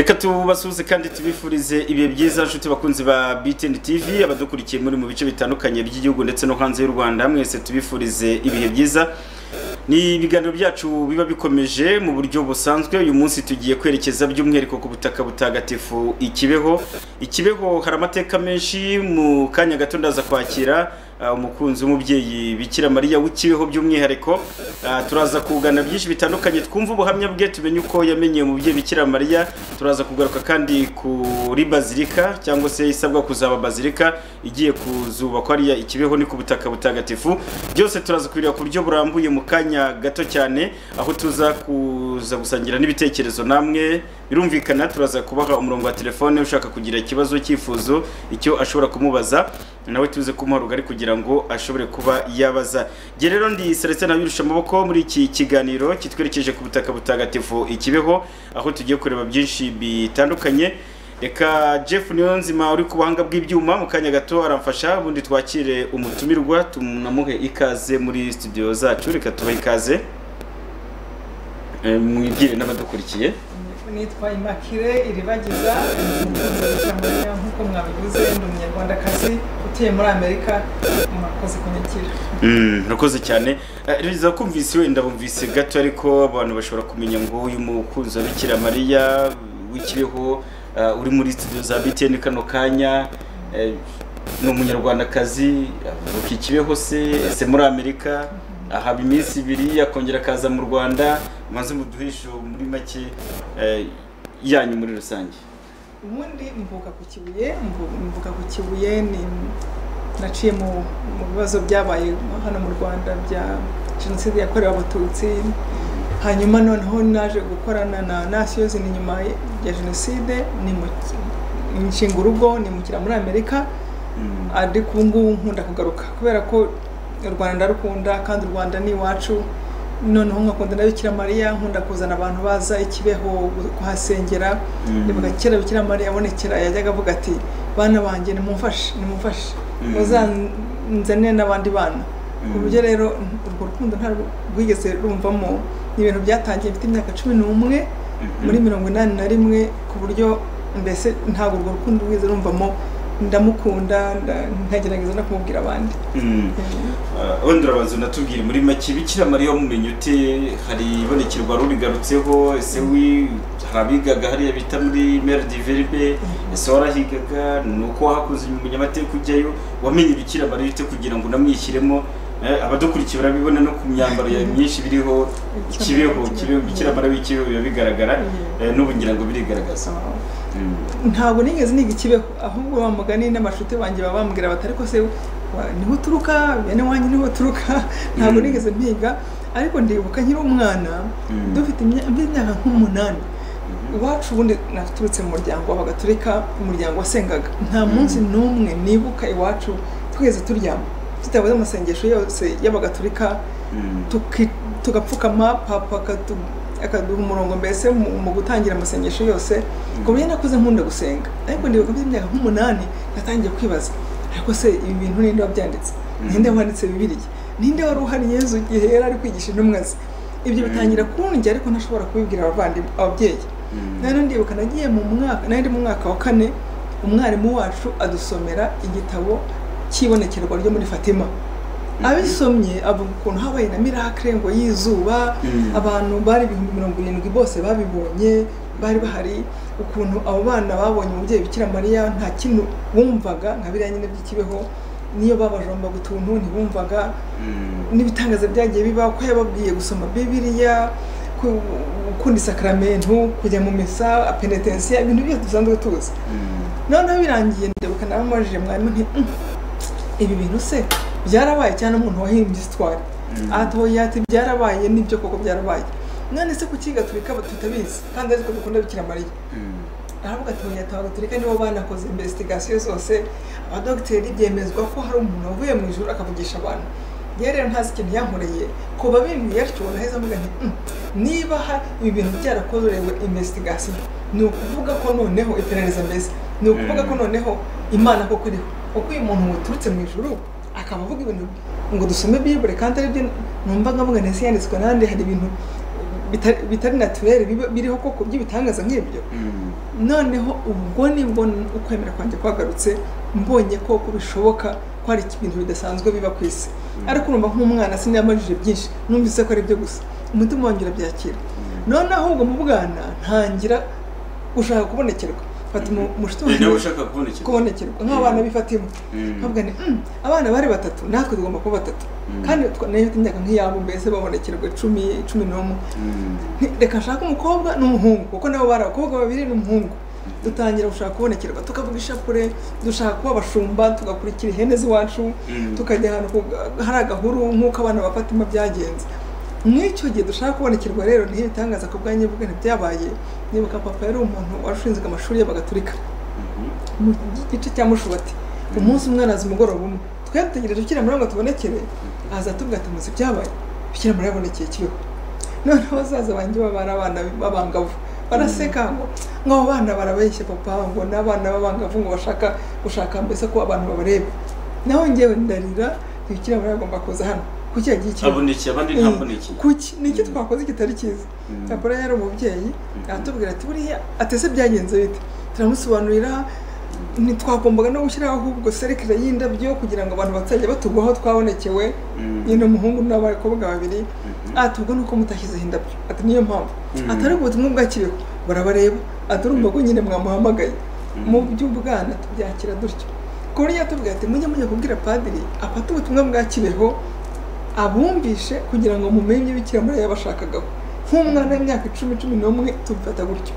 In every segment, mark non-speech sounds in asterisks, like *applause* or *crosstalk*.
reka tubasuhuze kandi tubifurize ibihe byiza nshuti bakunzi ba BTN TV abadukurikiye muri mu bice bitandukanye by'igihugu ndetse no hanze y'u Rwanda mwese tubifurize ibihe byiza. Ni ibiganiro byacu biba bikomeje mu buryo busanzwe. Uyu munsi tugiye kwerekeza by'umwihariko ku butaka butagatifu ikibeho ikibeho hari amateka menshi mu kanya gato ndaza kwakira umukunzi w'umubyeyi bikira mariya w'ikibeho by'umwihariko. Uh, turaza kugana byinshi bitandukanye twumva ubuhamya bwe tumenye uko yamenyeye umubyeyi bikira mariya. Turaza kugaruka kandi kuri bazilika cyangwa se isabwa kuzaba bazilika igiye kuzubakwa hariya ikibeho ni ku butaka butagatifu. Byose turaza kubireba ku buryo burambuye mu kanya gato cyane aho tuza kuza gusangira n'ibitekerezo namwe. Birumvikana turaza kubaha umurongo wa telefone ushaka kugira ikibazo cyifuzo icyo ashobora kumubaza. Nawe tuze kumuha rugari kugira ngo ashobore kuba yabaza. Jye rero ndi Celestin abirusha amaboko muri iki kiganiro kitwerekeje ku butaka butagatifu ikibeho aho tugiye kureba byinshi bitandukanye. Reka Jeff Niyonzima uri ku buhanga bw'ibyuma mu kanya gato aramfasha ubundi twakire umutumirwa tunamuhe ikaze muri studio zacu. Reka tubahe ikaze mwibwire n'abadukurikiye. Nitwa Immaculée Iribagiza. Nk'uko mwabivuze ndi umunyarwandakazi utuye muri Amerika mwakoze kunyakira. Mm, Murakoze cyane. Eh, reza kumvise wenda bumvise gato ariko abantu bashobora kumenya ngo uyu mukunzi wa Bikira Mariya w'ikibeho eh, uri muri studio za BTN kano kanya. Eh, ni umunyarwandakazi avuka ikibeho se ese muri Amerika ahaba iminsi ibiri akongera akaza mu Rwanda. Maze muduhisho muri make yanyu muri rusange. Ubundi mvuka ku Kibuye mvu- mvuka ku Kibuye naciye mu bibazo byabaye hano mu Rwanda bya jenoside yakorewe abatutsi. Hanyuma noneho naje gukorana na Nations ni nyuma ya jenoside ni mu nshinga urugo nimukira muri Amerika. Mm. ariko ubu ngubu nkunda kugaruka. Kubera ko u Rwanda ndarukunda kandi u Rwanda ni iwacu. Noneho nkakunda na Bikira Mariya nkunda kuzana abantu baza ikibeho kuhasengera Mm. ndibuka kera Bikira Mariya abonekera yajyaga avuga ati bana banjye nimumfashe nimumfashe Mm. muzanzanire n'abandi bana ku Mm. buryo rero urwo rukundo nta rwigeze rumvamo ni ibintu byatangiye mfite imyaka cumi n'umwe Mhm. muri mirongo inani na rimwe ku buryo mbese ntabwo urwo rukundo rwigeze rumvamo ndamukunda nda- nkagerageza no kumubwira abandi. Mm. Uh, wenda urabanza unatubwire muri make bikira mariya wamumenye ute? Hari ibonekerwa rurigarutseho ese wi hari abigaga hariya bita muri mere diverbe ese warahigaga ni uko wahakuze umunyamateka ujyayo? Wamenye bikira mariya ute kugira ngo unamwishyiremo Eh, abadukurikiye barabibona no ku myambaro ya myinshi biriho ikibeho kibeho bikira mariya w'ikibeho biba bigaragara. Eh, n'ubu ngira ngo birigaragaza. Ntabwo nigeze niga ikibeho ahubwo wa mugani n'amashuti banjye baba bambwira bati ariko se ni ho uturuka bene wanjye ni ho uturuka *laughs* ntabwo Mm. nigeze mpiga ariko ndibuka nkiri umwana Mm. dufite imya- imyaka nk'umunani Mhm. iwacu ubundi naturutse mu muryango w'abagatolika umuryango wasengaga nta munsi n'umwe nibuka iwacu twigeze turyama tutabuze amasengesho yose y'abagatolika Mm. tugapfukama papa akaduha umurongo mbese mu gutangira amasengesho yose ku buryo nakuze nkunda gusenga. Ariko ndibuka mfite imyaka nk'umunani natangiye kwibaza ariko se ibi bintu ninde wabyanditse? Ninde wanditse bibiliya? Ninde wari uhari yezu igihe yari ari kwigisha intumwa ze? Ibyo bitangira kundya ariko ntashobora kubibwira abavandimwe ababyeyi. Mm. rero ndibuka nagiye mu mwaka nari ndi mu mwaka wa kane umwarimu wacu adusomera igitabo cy'ibonekerwa ryo muri fatima. Abisomye avuga ukuntu habaye na miracle ngo y'izuba Mm. abantu bari ibihumbi mirongo irindwi bose babibonye bari bahari ukuntu abo bana babonye umubyeyi bikira mariya nta kintu bumvaga nka biriya nyine by'ikibeho niyo babajombaga utuntu ntibumvaga Mm. n'ibitangaza byagiye biba ko yababwiye gusoma bibiliya ku- gukunda isakaramentu kujya mu misa penetensiya ibintu byose dusanzwe tuzi Mm. noneho birangiye ndibuka nawe amajije mwarimu nti "Mm, ibi bintu se byarabaye cyane umuntu wahimbye isitwari Mm. atoya ati byarabaye ni byo koko byarabaye. None se kuki gaturika tutabizi kandi ariko dukunda bikira mariya aravuga ati abanyata gaturika nibo banakoze investigation zose abadogiteri byemezwa ko hari umuntu wavuye mu ijoro akavugisha abantu. Rero rero ntazi ikintu yankoreye. Kuba bimbwiye atyo naheza avuga nti "Mm, niba ibi bintu byarakorewe investigation ni ukuvuga ko noneho iperereza mbese ni ukuvuga ko Mm. noneho imana koko iriho kuko uyu muntu waturutse mu ijoro akaba avuga ibintu ngo dusome bibure kandi ari byo numva nkavuga ntese yanditswe n'ahandi hari ibintu bitari- naturere biriho koko by'ibitangaza nk'ibyo. Mm. noneho ubwo ni bwo ukwemera kwanjye kwagarutse mbonye ko ko bishoboka ko hari ibintu bidasanzwe biba ku isi. Ariko urumva nk'umwana siniyamajije byinshi numvise ko ari byo gusa. Umutima wanjye urabyakira. None ahubwo mu bwana ntangira gushaka kubonekerwa fata umu- umushuti Eh, nawe wanjye ushaka kubonekerwa nk'abana Mm. nkavuga ni "Mm, abana bari batatu natwe tugomba kuba batatu. Mm. kandi na yo imyaka nk'iyabo mbese babonekerwa cumi cumi n'umwe. Mm. Reka nshake umukobwa n'umuhungu kuko nabo bari abakobwa babiri n'umuhungu. Dutangira gushaka kubonekerwa tukavuga ishapure dushaka kuba abashumba tugakurikira ihene z'iwacu Mm. tukajya ahantu hari agahuru nk'uko abana ba Fatima byagenze. Mw'icyo gihe dushaka kubonekerwa rero ni ho ibitangaza ku bwanjye bwe ntibyabaye. Nibuka papa yari umuntu washinzwe amashuri y'abagatulika Mhm. mu gice cya mushubati umunsi umwe araza umugoroba umwe. Twari dutegereje bikira muri ngo tubonekere aza atubwira ati muzi ibyabaye bikira muri yabonekeye kibeho noneho abasaza banjye baba ari abana b'abangavu. Baraseka ngo abo bana barabeshya papa ngo ni abana b'abangavu ngo bashaka gushaka mbese ko abantu babareba. Naho ngewe ndarira bikira muri agomba kuza hano. Kuki yagiye ikibazo abonekeye abandi ntabonekeye kuki ni iki twakoze kitari cyiza? Mm. papa yari umubyeyi aratubwira ati buriya atese byagenze bite? Turamusobanurira ntitwagombaga no gushyiraho ahubwo serekire y'indabyo kugira ngo abantu bazajya batugwaho twabonekewe. Mm. nyine umuhungu n'abakobwa babiri Mhm. ati ubwo ni uko mutashyizeho indabyo. Ati niyo mpamvu. Mm. atari ubutumwa bwa kibeho barabareba ati urumva ko nyine mwamuhamagaye Mm. mu by'ubwana tubyakira dutyo. Ku buryo yatubwira ati mujye mujya kubwira padiri afate ubutumwa bwa kibeho abumvishe kugira ngo mumenye ibyo bikira muri yabashakagaho nk'umwana w'imyaka icumi cumi n'umwe tubifata gutyo.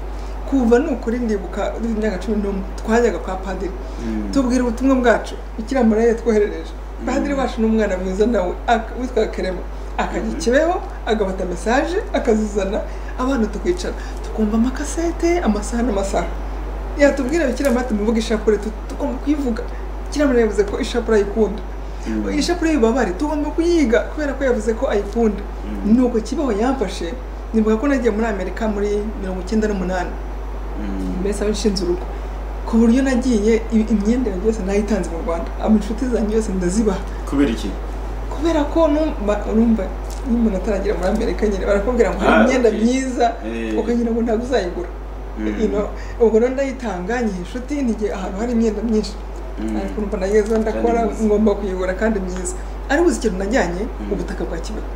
Kuva ni ukuri ndibuka dufite imyaka cumi n'umwe twajyaga kwa padiri. Mm. tubwira ubutumwa bwacu. Bikira mariya yatwoherereje. Padiri wacu ni umwana mwiza nawe witwa kerema akajya ikibeho agafata mesaje akazizana abana tukicara. Tukumva amakasete amasaha. N'amasaha yatubwira bikira mariya tumuvuga ishapure tu- tugomba kuyivuga bikira mariya yavuze ko ishapure ayikunda. Mm. ishapure y'ububabare tugomba kuyiga kubera ko yavuze ko ayikunda. Mm. nuko kibeho yamfashe nibuka ko nagiye muri amerika muri mirongo icyenda n'umunani. Mm. mbese aho nshinze urugo. Ku buryo nagiye imyenda yanjye yose nayitanze mu rwanda. Inshuti zanjye yose ndazibaha kubera iki? Kubera ko numva iyo umuntu ataragera muri amerika nyine barakubwira ngo hari Ah, imyenda myiza Eh. ukagira ngo ntabwo uzayigura. Ubwo rero ndayitanga nyiha inshuti ntigiye ahantu hari imyenda myinshi. Mm. ariko urumva nagezeho ndakora ngomba kuyigura kandi myiza ariko uzi ikintu najyanye Mm. ubutaka bwa kibeho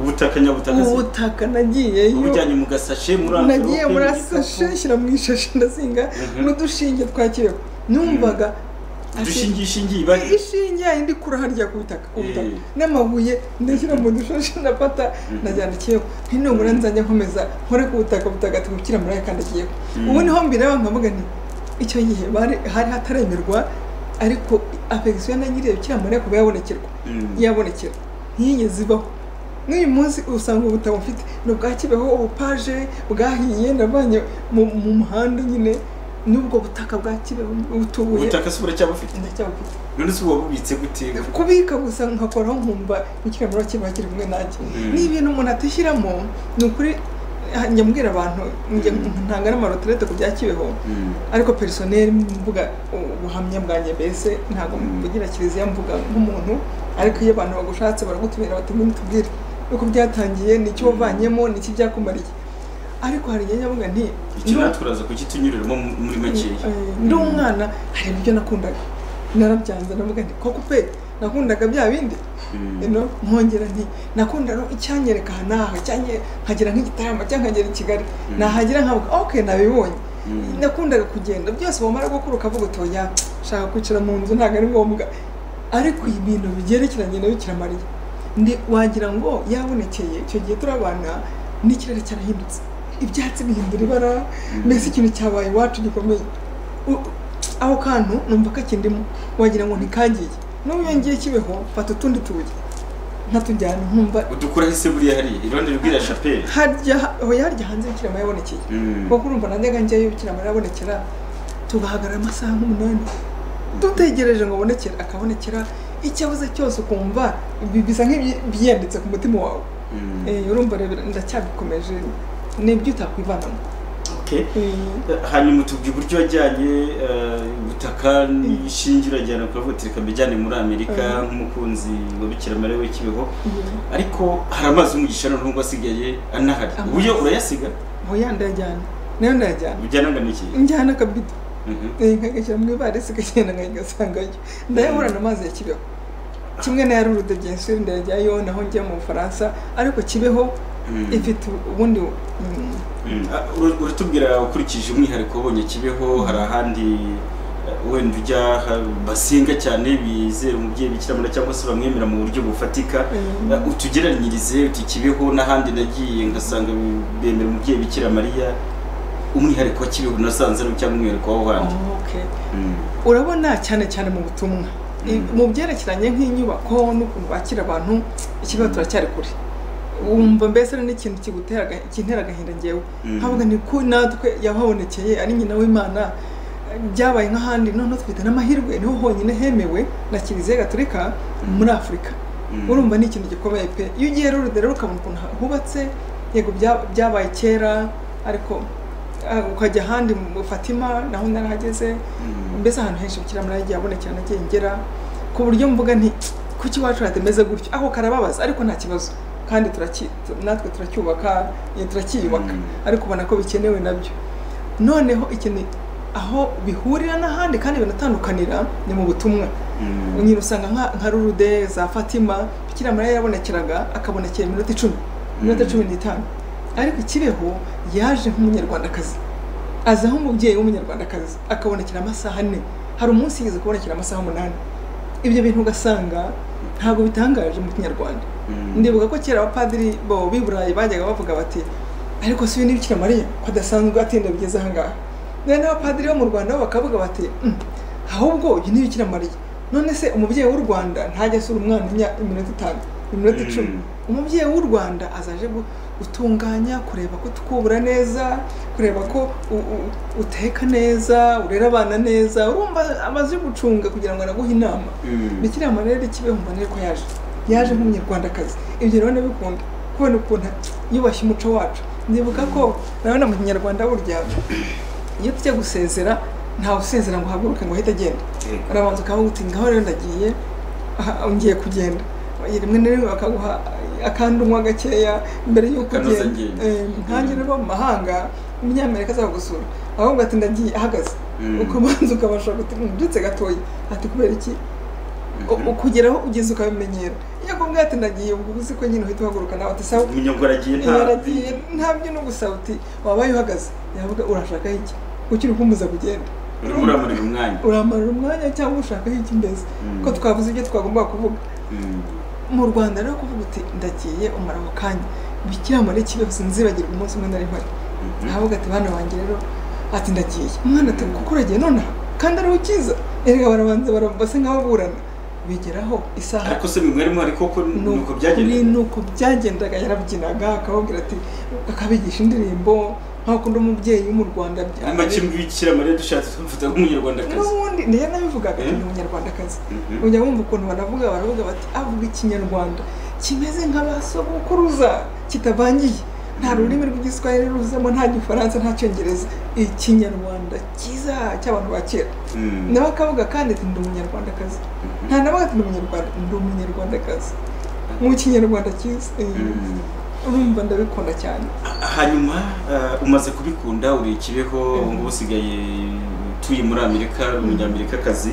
ubutaka nyabutaka ubutaka nagiyeyo. Ubujyanye mu gasashe muri nagiye muri mu asashe nshyira mu ishashi ndazinga Mhm. n'udushinge twa kibeho numvaga udushingiye ishingiye bari ishinge yayindi kura harya ku butaka Eh. n'amabuye ndashyira mu dushashi ndafata Mhm. ndajyana ikibeho ntinubura nzajya nkomeza nkore ku butaka butagatifu bukira muri aya kandagiyeho. Mhm. ubu ni ho mbireba nkavuga nti icyo gihe hari hataremerwa ariko afegisiyo nagiriye bukira muri kuba yabonekerwa Mm. yabonekera. Ntiyigeze ibaho n'uyu munsi usanga ubutabo mfite ni ubwa kibeho ubupaje bwahiye navanye mu mu muhanda nyine n'ubwo butaka bwa kibeho butubuye. Ubutaka se buracyabufite ndacyabufite none se uba bubitse gute? Kubika gusa nkakoraho nkumva bikira muri kiba kiri kumwe nanjye. Mm. ni ibintu umuntu atishyiramo ni ukuri njya mbwira abantu njya ntanga n'amaroterete ku bya kibeho. Mm. ariko personel mvuga ubuhamya bwanjye mbese ntabwo Mm. mvugira kiliziya mvuga nk'umuntu ariko iyo abantu bagushatse baragutumira bati ngwino tubwire uko byatangiye ni icyo wavanyemo ni iki byakumariye ariko hari igihe nyavuga nti iki "Ndu- natwe uraza kukitunyuriramo muri makeya eh, ndi umwana hari ibyo nakundaga. Narabyanze navuga nti koko pe nakundaga bya bindi. Mm. nkongera nti nakundaga icyanyereka aha n'aha nkagera nk'igitaramo cyangwa nkagera i kigali. Mm. nahagera nkavuga ok nabibonye. Mm. nakundaga kugenda. Byose wamara gukura ukavuga uti oya nshaka kwicara mu nzu ntabwo ari ngombwa. Ariko ibintu bigerekeranye na bikira mariya ndi wagira ngo yabonekeye icyo gihe turabana n'ikirere cyarahindutse. Ibyatsi bihindura ibara mbese ikintu cyabaye iwacu gikomeye. Aho kantu numva kakindimo wagira ngo ntikagiye n'ubu iyo ngiye kibeho fata utundi tubuye. Nkatujyana nkumva udukura hise buriya hariya iruhande rw'iriya shapeli harya hoya harya hanze bikira mariya yabonekeye Mm. kuko urumva najyaga njyayo bikira mariya abonekera tugahagarara amasaha nk'umunani dutegereje ngo abonekere akabonekera abuze cyose ukumva bi- bisa nk'ibyiyanditse ku mutima wawe. Mm. Eh, urumva rero ndacyabikomeje. Nibyo utakwivanamo Okay Eh, hanyuma tubwira uburyo wajyanye eh, ubutaka n'ishinge urajyana ukavuga uti reka mbijyane muri amerika Mhm. nk'umukunzi wa bikira mariya w'ikibeho. Yeah. ariko hari amazi y'umugisha ngo asigaye anahari. Uburyo urayasiga? Oya ndayajyana na yo ndayajyana ujyana angana iki? Njyana akabido Mhm. Eh, nkagashyira mu ivarisi kagenda nkagasangayo ndayahorana amazi ya kibeho. Kimwe na yarurude byensuri ndayajyayo naho njya mu bufaransa. Ariko kibeho Mm. Ifite ubundi mm, Mm. Ah, ura- uratubwira ukurikije umwihariko wabonye kibeho hari ahandi eh, wenda ujya basenga cyane bizera umubyeyi bikira mariya cyangwa se bamwemera mu buryo bufatika. Eh, utugereranyirize uti kibeho n'ahandi nagiye ngasanga bemera umubyeyi bikira mariya umwihariko wa kibeho nasanze ari cyangwa umwihariko w'aho handi oh, okay. Urabona cyane cyane mu butumwa. Mu byerekeranye nk'inyubako n'ukuntu bakira abantu ikibazo turacyari kure. Wumva mbese ari n'ikintu kigutera aga- kintera agahinda ngewe Mm. havuga ni ko natwe yahabonekeye ari nyina w'imana byabaye nk'ahandi noneho dufite n'amahirwe ni ho honyine hemewe na kiliziya gatolika muri afurika Mm. urumva ni ikintu gikomeye pe iyo ugiye rero rero ukabona ukuntu hubatse yego bya- byabaye kera ariko ah, ukajya ahandi mu fatima naho narahageze Mm. mbese ahantu henshi bukira muri yagiye abonekera nagiye ngera ku buryo mvuga nti kuki iwacu hatameze gutyo aho karababaza ariko nta kibazo kandi natwe turacyubaka turacyiyubaka Mm. ariko ubona ko bikenewe na byo. Noneho ikintu aho bihurira n'ahandi kandi binatandukanira ni mu butumwa. Mm. nyine usanga nka rurude za fatima bikira mariya yarabonekeraga akabonekera iminota icumi iminota Mm. cumi n'itanu. Ariko ikibeho yaje nk'umunyarwandakazi. Aza nk'umubyeyi w'umunyarwandakazi akabonekera amasaha ane. Hari umunsi yigeze kubonekera amasaha umunani. Ibyo bintu ugasanga ntabwo bitangaje mu kinyarwanda. Mm. ndibuka ko kera abapadiri bo b'i burayi bajyaga bavuga bati ariko si uyu ni bikira mariya ko adasanzwe atinda bigeze ahangaha noneho abapadiri bo mu rwanda bo bakavuga bati "Mm, ahubwo uyu ni bikira mariya none se umubyeyi w'u rwanda ntajya asura umwana iminota itanu? Iminota icumi umubyeyi w'u rwanda azaje gu- gutunganya kureba ko tukubura neza kureba ko uteka neza urera abana neza urumva amaze gucunga kugira ngo anaguhe inama. Mm. bikira mariya rero ikibeho mbona ko yaje? Yaje nk'umunyarwandakazi ibyo rero ndabikunda kubona ukuntu yubashye umuco wacu. Ndibuka ko urabona mu kinyarwanda burya iyo tujya gusezera ntawe usezera ngo uhaguruke ngo ahite agenda. Yego. urabanza ukavuga uti ngaho rero ndagiye ngiye kugenda. Rimwe na rimwe bakaguha akandunywa gakeya mbere y'uko ugenda ngendo. Eh, nkanjye rero mu mahanga umunyamerika aza gusura ahubwo ati ndagiye ahagaze. Mm. ukabanza ukabasha guti ndetse gatoya. Ati kubera iki? U- ukugeraho ugeze ukabimenyera. Iyo akubwiye ati ndagiye ubwo uzi ko nyine uhita uhaguruka. Nawe ati sawa. Yaragiye ntabyo no gusaba uti wabaye uhagaze. Yavuga urashakaho iki? Kuki uri kugenda? Uramarira umwanya. Uramarira umwanya cyangwa ushakaho iki mbese? Mm. ko twavuze ibyo twagombaga kuvuga. Mm. Mu rwanda rero kuvuga uti ndagiye umara ako kanya. Bikira muri kibeho sinzibagirwa umunsi umwe nari mpari. Mhm. aravuga ati bana banjye rero ati ndagiye umwana ati kuko uragiye nonaha? Kandi ariho ukiza. Erega barabanza bara- basa nk'ababurana bigeraho isaha ariko se mwarimo ariko ko nuko byagenda nuko byagendaga yarabyinaga akababwira ati akabigisha indirimbo nk'akunda umubyeyi wo mu rwanda. Muri make mbikira mariya dushatse twamufata nk'umunyarwandakazi? N'ubundi niyo nabivugaga Eh? ni umunyarwandakazi. Mhm. ujya wumva ukuntu banavuga baravuga bati avuga ikinyarwanda. Kimeze nk'abasogokuruza kitavangiye. Nta rurimi rw'igiswahili ruzamo nta gifaransa nta cyongereza. Ikinyarwanda cyiza cy'abantu ba kera. Mm. nawe akavuga kandi ati ndi umunyarwandakazi. Mhm. nta nawe ati ndi umunyarwanda ndi umunyarwandakazi. Mu kinyarwanda cyiza. Eh, Mm. Urumva ndabikunda cyane. Hanyuma eh, umaze kubikunda uri ikibeho ubu ngubu usigaye utuye muri amerika uri umunyamerikakazi.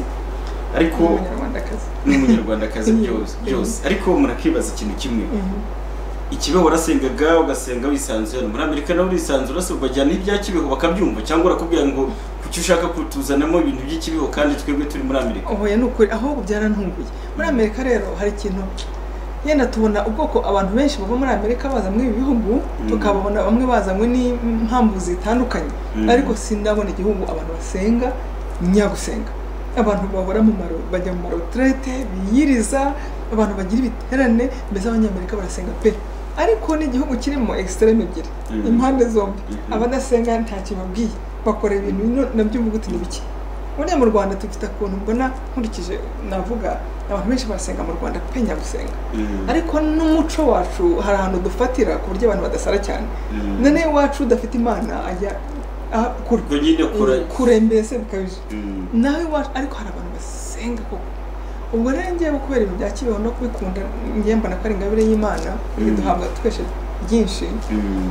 Ariko umunyarwandakazi n'umunyarwandakazi Mhm. byose ariko murakibaza ikintu kimwe. Ikibeho warasengaga ugasenga wisanzuye muri amerika nawe urisanzura se ubajyana ibya kibeho bakabyumva. Cyangwa urakubwira ngo kuki ushaka kutuzanamo ibintu by'ikibeho kandi twebwe turi muri amerika? Oya ni ukuri. Ahubwo byarantunguye muri amerika rero hari ikintu yenda tubona ubwoko abantu benshi bava muri amerika baza muri ibi bihugu tukababona bamwe bazanywe n'impamvu zitandukanye Mm. ariko sindabona igihugu abantu basenga nyagusenga abantu bahora mu maro bajya mu maroterete biyiriza abantu bagira ibiterane mbese abanyamerika barasenga pe ariko ni igihugu kirimo extreme ebyiri Mm. impande zombi Mhm. abadasenga ntacyo babwiye bakora ibintu na byo uvuga uti ni bike buriya mu rwanda dufite ukuntu mbona nkurikije navuga abantu benshi barasenga mu rwanda pe nyagusenga Mm. ariko n'umuco wacu hari ahantu dufatira ku buryo abantu badasara cyane Mm. none iwacu udafite imana ajya Ah, kure mbese bikabije Mm. nawe iwacu ariko hari abantu basenga koko ubwo rero ngewe kubera ibintu bya kibeho no kubikunda ngewe mbona ko ari ingabire y'imana Mm. duhabwa twese byinshi Mm.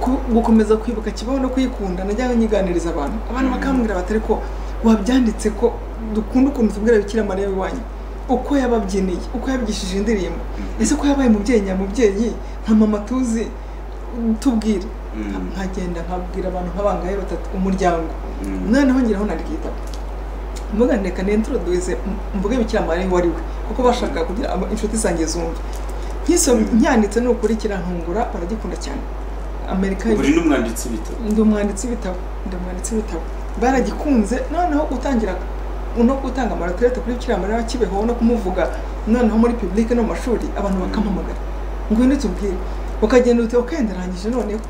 ku- gukomeza kwibuka kibaho no kuyikunda najyaga nyiganiriza abantu abantu Mm. bakambwira bati ariko wabyanditse ko dukunda ukuntu tubwira bikira mariya w'iwanyu uko yababyiniye uko yabigishije indirimbo. Ese ko yabaye umubyeyi nyamubyeyi? Nka mama tuzi. Tubwire. Mm. nkagenda nkabwira abantu nk'abangahe batatu umuryango. Mm. noneho ngeraho nandikita mvuga ngo reka nintroduce mvuge bikira mariya uwo ari we kuko bashaka kugira inshuti zanjye zumve. Nkisomye Mm. nyanditse nukuri kirantungura baragikunda cyane. Amerika uri n'umwanditsi w'ibitabo. Ndi umwanditsi w'ibitabo. Ndi umwanditsi w'ibitabo. Baragikunze noneho gutangira no gutanga amaraterete kuri wa kibeho no kumuvuga noneho muri publike no mu mashuri abantu bakampamagara. Ngwino tubwire ukagenda uti ok ndarangije noneho.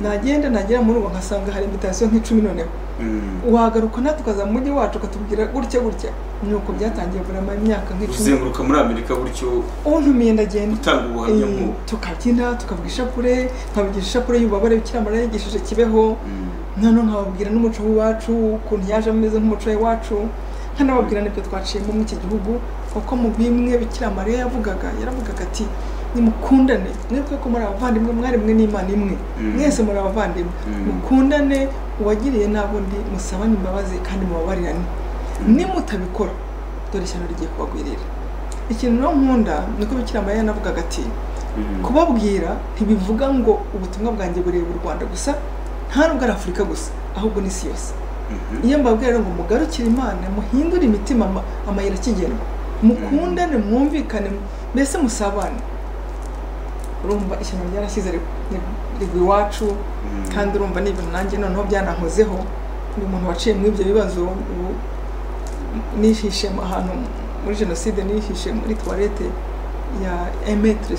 Nagenda nagera muri ubu nkasanga hari invitasiyo nk'icumi noneho. Mm. wagaruka natwe ukaza mu mujyi wacu ukatubwira gutya gutya. Ni uko byatangiye burama imyaka nk'icumi. Uzenguruka muri amerika gutyo. Untumiye ndagenda. Utanga ubuhamya Eh, tukabyina tukavuga ishapure nkavugisha ishapure y'ububabare bikira mariya yigishije kibeho Mm. noneho nkababwira n'umuco w'iwacu ukuntu yaje ameze nk'umuco w'iwacu nkanababwira n'ibyo twaciyemo muri iki gihugu kuko mu bimwe bikira mariya yavugaga yaravugaga ati nimukundane mwebwe ko muri abavandimwe mwari mwe n'imana imwe Mm. mwese muri abavandimwe Mm. mukundane uwagiriye n'abundi musabane imbabazi kandi mubabarirane nimutabikora dore ishyano rigiye kubagwirira ikintu rero nkunda niko bikira mariya yanavugaga ati Mm. kubabwira ntibivuga ngo ubutumwa bwanjye bureba u rwanda gusa nta nubwo ari afurika gusa ahubwo n'isi yose. Mhm. iyo mbabwira ngo mugarukire imana muhindure imitima ama- amayira akigendwa mukundane mwumvikane mbese musabane. Urumva ishyano ryarashyize ri- ri- rigwa iwacu Mm. kandi urumva ni ibintu nanjye noneho byanankozeho. Ni umuntu waciye muri ibyo bibazo ubu nihishe ahantu muri jenoside nihishe muri tuwarete ya emetre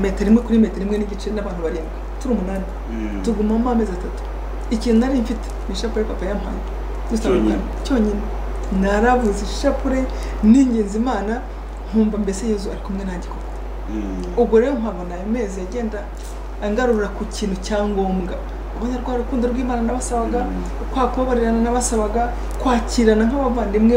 metero imwe kuri metero imwe n'igice n'abantu barindwi. Turi umunani. Tugumamo amezi atatu. Ikintu nari mfite ni ishapure papa yampaye. Dutandukana cyonyine. naravuze ishapure n'ingenzi imana. Nkumva mbese yezu ari kumwe nanjye koko. Mm. ubwo rero nkabona ayo mezi agenda angarura ku kintu cya ngombwa. Ubona rwa rukundo rw'imana nabasabaga Mm. kwa kubabarirana nabasabaga kwakirana nk'abavandimwe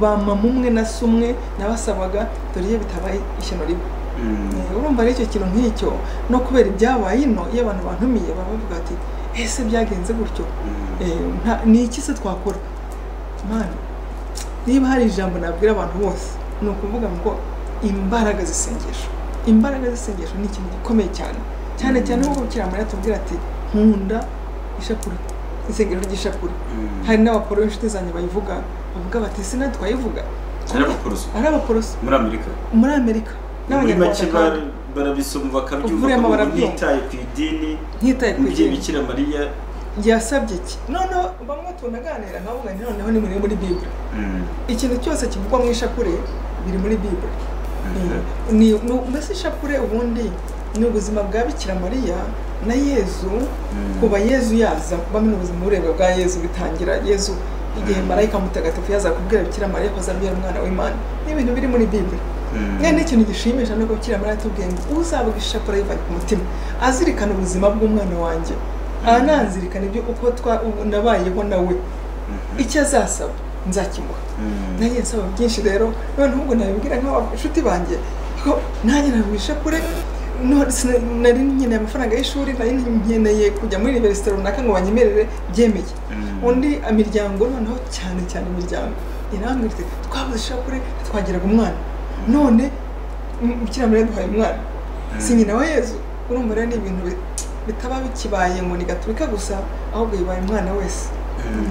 ba mama umwe na se umwe nabasabaga dore iyo bitabaye ishyano riba. Mm. Eh, urumva ari icyo kintu nk'icyo no kubera ibyabaye ino iyo abantu bantumiye baba bavuga ati ese byagenze gutyo. Mm. Eh, ni iki se twakora? Mana niba hari ijambo nabwira abantu bose ni ukuvuga ngo imbaraga z'isengesho. Imbaraga z'isengesho ni ikintu gikomeye cyane. Cyane cyane nk'uko bukira mariya tubwira ati nkunda ishapure isengesho ry'ishapure Mm. hari n'abaporo b'inshuti zanjye bayivuga bavuga bati natwe twayivuga ari abaporoso muri amerika. Muri amerika. N'abanyarwanda barabisoma bakabyumva barabyumva. ntitaye ku idini ntitaye ku idini bikira mariya yasabye iki noneho bamwe tunaganira nkavuga nti noneho ni muri muri bibure Mm. ikintu cyose kivugwa mu ishapure biri muri bibure Mhm. ni ni- mbese ishapure ubundi ni ubuzima bwa bikira mariya na yezu Mm. kuva yezu yaza bamwe ubuzima uburebure bwa yezu bitangira yezu igihe Mm. marayika mutagatifu yaza kubwira bikira mariya ko azabyara umwana w'imana ni ibintu biri muri bibure Mm. Mwene ikintu gishimisha nuko bikira mariya atubwiye ngo uzavuga ishapure yivanye ku mutima azirikana ubuzima bw'umwana wanjye. Ananzirikana ibyo uko nabayeho nawe. Mhm. icyo azasaba nzakimuha Mm. nanjye nsaba byinshi rero noneho ubwo nabibwira nk'abashuti banjye. Ko nanjye ishapure no- sina- nari nkeneye amafaranga y'ishuri nari nkeneye kujya muri universite runaka ngo banyemerere byemeye. Mm. undi imiryango noneho cyane cyane imiryango. Irambwira iti twabuze ishapure twagiraga umwana. None bikira mariya duhaye umwana. Si nyina wa yezu urumva rero ni ibintu bi- bitaba bikibaye ngo ni gaturika gusa ahubwo bibaye umwana wese. Mm.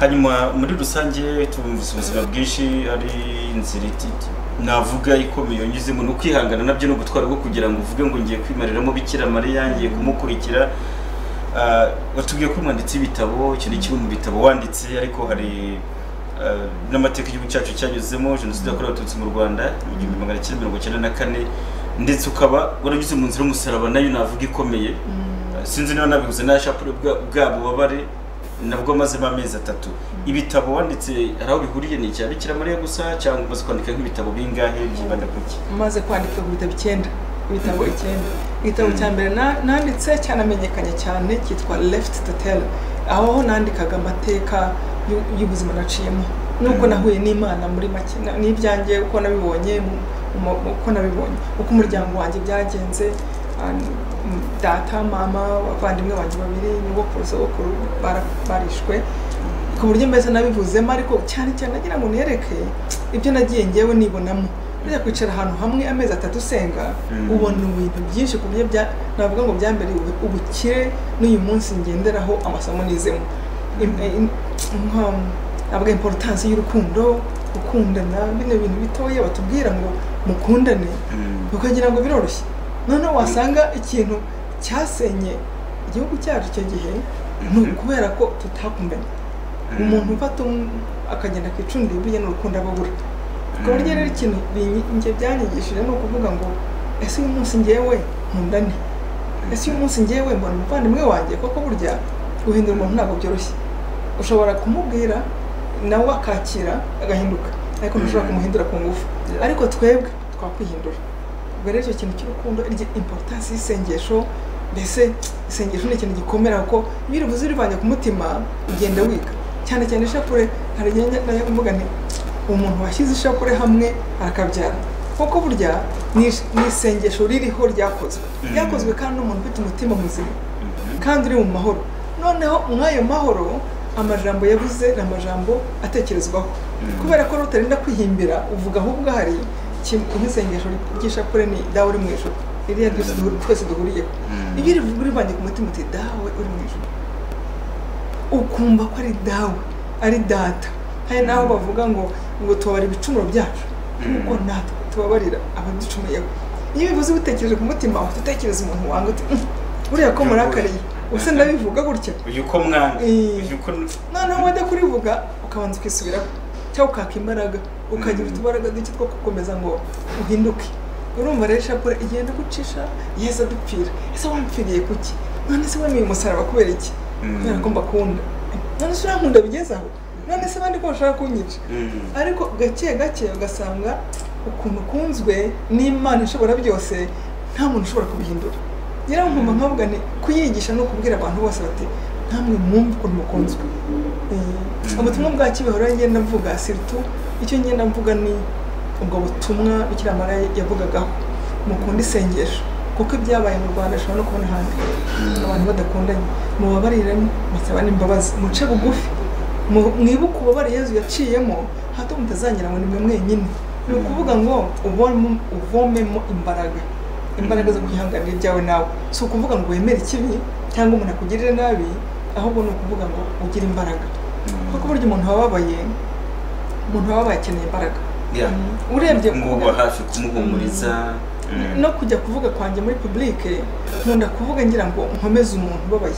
hanyuma muri rusange tumvise ubuzima bwinshi ari inzira navuga ikomeye unyuzemo ni ukwihangana na byo ni ugutwara bwo kugira ngo uvuge ngo ngiye kwimariramo bikira ngiye kumukurikira. Ah, watubwiye ko umwanditsi w'ibitabo icyo ni kimwe mu bitabo wanditse ariko hari n'amateka igihugu cyacu cyanyuzemo jenoside yakorewe abatutsi mu rwanda mu gihumbi magana cyenda mirongo icyenda na kane ndetse ukaba waranyuze mu nzira y'umusaraba na yo navuga ikomeye. Sinzi niba nabihuze na shapure bwa bubabare nabwo amazemo amezi atatu. Ibitabo wanditse hari aho bihuriye ni icya bikira gusa cyangwa umaze kwandika nk'ibitabo bingahe byibanda ku ki? Maze kwandika ku bitabo icyenda ibitabo icyenda. Igitabo Mhm. cya mbere na- nanditse cyanamenyekanye cyane cyitwa left to tell aho nandikaga amateka y'ubuzima naciyemo nuko Mm. nahuye n'imana muri make n'ibyanjye uko nabibonye uko nabibonye uko umuryango wanjye byagenze ah, m- data mama abavandimwe banjye babiri nyogokuru sogokuru barishwe ku buryo mbese nabivuzemo ariko cyane cyane nagira ngo nereke ibyo nagiye ngewe nibonamo burya kwicara ahantu hamwe amezi atatu usenga Mm. ubona ibintu byinshi ku buryo bya- navuga ngo byambereye ubu- ubukire n'uyu munsi ngenderaho amasomo nizemo Nka- navuga importance y'urukundo gukundana bino bintu bitoya batubwira ngo mukundane. Mm. ukagira ngo biroroshye. Noneho wasanga ikintu cyasenye igihugu cyacu icyo gihe ni Mhm. ukubera ko tutakundanye Mm. umuntu ufata um- akagenda icundi burya n'urukundo aba abura. Ku buryo rero ikintu njye byanyigishije ni ukuvuga ngo ese uyu munsi ngewe nkundane? Ese uyu munsi ngewe mbona umuvandimwe wanjye koko burya guhindura umuntu ntabwo byoroshye? Ushobora kumubwira nawe akakira agahinduka. Ariko ntushobora Mm. kumuhindura ku ngufu. Ariko twebwe twakwihindura. Ubwo rero icyo kintu cy'urukundo irya importance y'isengesho. Mbese isengesho ni ikintu gikomera kuko iyo urivuze urivanye ku mutima ugenda wiga. Cyane cyane ishapure hari igihe najya mvuga nti umuntu washyize ishapure hamwe arakabyara. Kuko burya ni is- ni isengesho ririho ryakozwe. Mm. ryakozwe kandi n'umuntu ufite umutima muzima. Mhm. kandi uri mu mahoro. Noneho mw'ayo mahoro amajambo yavuze ni amajambo atekerezwaho. Mm. kubera ko rutarinda kwihimbira uvuga ahubwo hari nk'isengesho ry'ishapure ni dawe uri mu ijuru. Ririya ryose twese duhuriyeho. Mm. iyo rivuga urivanye ku mutima uti dawe uri mu ijuru. Ukumva ko ari dawe ari data. Hari n'aho bavuga ngo ngo tubabare ibicumuro byacu. Nk'uko natwe tubabarira abaducumuyeho. Iyo bivuze ubitekereje ku mutima uhita utekereza umuntu wanga uti "Mm, buriya ko murakariye. Ubuse ndabivuga gutya? Uyu ko mwanga Eh. noneho wajya kurivuga ukabanza ukisubiraho cyangwa ukaka imbaraga ukagira Mm. utubaraga duke two gukomeza ngo uhinduke. Urumva rero ishapure igenda gucisha yesu adupfira. Ese wampfiriye kuki? None se wemeye umusaraba kubera iki? Kubera ko mbakunda none se urankunda bigeze aho? None se abandi ko bashaka kunyica? Ariko gake gake ugasanga ukuntu ukunzwe n'imana ishobora byose nta muntu ushobora kubihindura. Nkavuga nti kuyigisha ni ukubwira abantu bose bati ntamwe mwumve ukuntu mukunzwe. Ubutumwa bwa kibeho rero ngenda mvuga siritu icyo ngenda mvuga ni ubwo butumwa bikira mariya yavugagaho mukunda isengesho. Kuko ibyabaye mu rwanda ashobora no kubona ahandi. Abantu badakundanye. Mubabarire musabane imbabazi muce bugufi. Mwibuke ububabare yezu yaciyemo hato mutazangira ngo ni mwe mwenyine. Ni ukuvuga ngo uvome- uvomemo imbaraga. Imbaraga zo kwihanganira ibyawe nawe si ukuvuga ngo wemere ikibi cyangwa umuntu akugirire nabi ahubwo ni ukuvuga ngo ugire imbaraga kuko burya umuntu wababaye umuntu wababaye akeneye imbaraga. Mm. urebye kumuba hafi kumuhumuriza Mm. no kujya kuvuga kwanjye muri publike nkunda kuvuga ngira ngo nkomeze umuntu ubabaye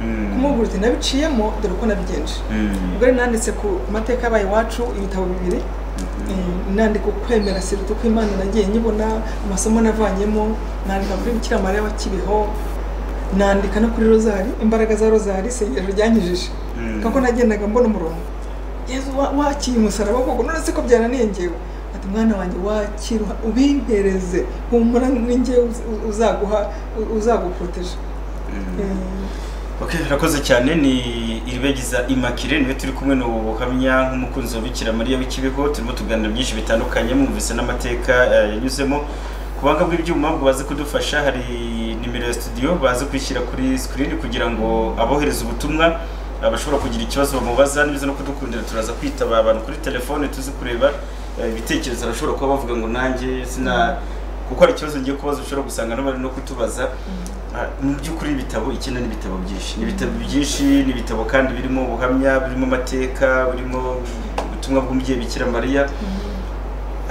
Mm. uti nabiciyemo dore uko nabigenje Mm. ubwo rero nanditse ku mateka yabaye iwacu ibitabo bibiri nandika ukwemera siruta uko imana nagiye nyibona amasomo navanyemo nandika kuri bikira mariya wa kibeho nandika no kuri rozari imbaraga za rozari isengesho ryanyijije. Mm. kuko nagendaga mbona umurongo. Wakiye umusaraba koko? None se ko byananiye ngewe ati mwana wanjye wakira ubimpereze humura ni njyewe uz- uzaguha uzaguproteje. Mm. Okay, urakoze cyane ni iribagiza Immaculée ni we turi kumwe n'ubu buhamya nk'umukunzi wa Bikira Mariya w'ikibigo turimo tuganira byinshi bitandukanye mwumvise n'amateka eh, yanyuzemo. Ku banga bw'ibyuma ngo baze kudufasha hari nimero ya studio baze kwishyira kuri screen kugira ngo abohereza ubutumwa bashobora kugira ikibazo bamubaza. Nibiza no kudukundira turaza kwitaba abantu kuri telefone tuzi kureba eh, ibitekerezo arashobora kuba bavuga ngo nanjye sina kuko hari ikibazo ngiye kubaza ushobora gusanga n'abari no kutubaza. Ah, mu by'ukuri ibitabo icyenda ni ibitabo byinshi. Ni ibitabo byinshi ni ibitabo kandi birimo ubuhamya birimo amateka birimo ubutumwa bw'umubyeyi bikira mariya.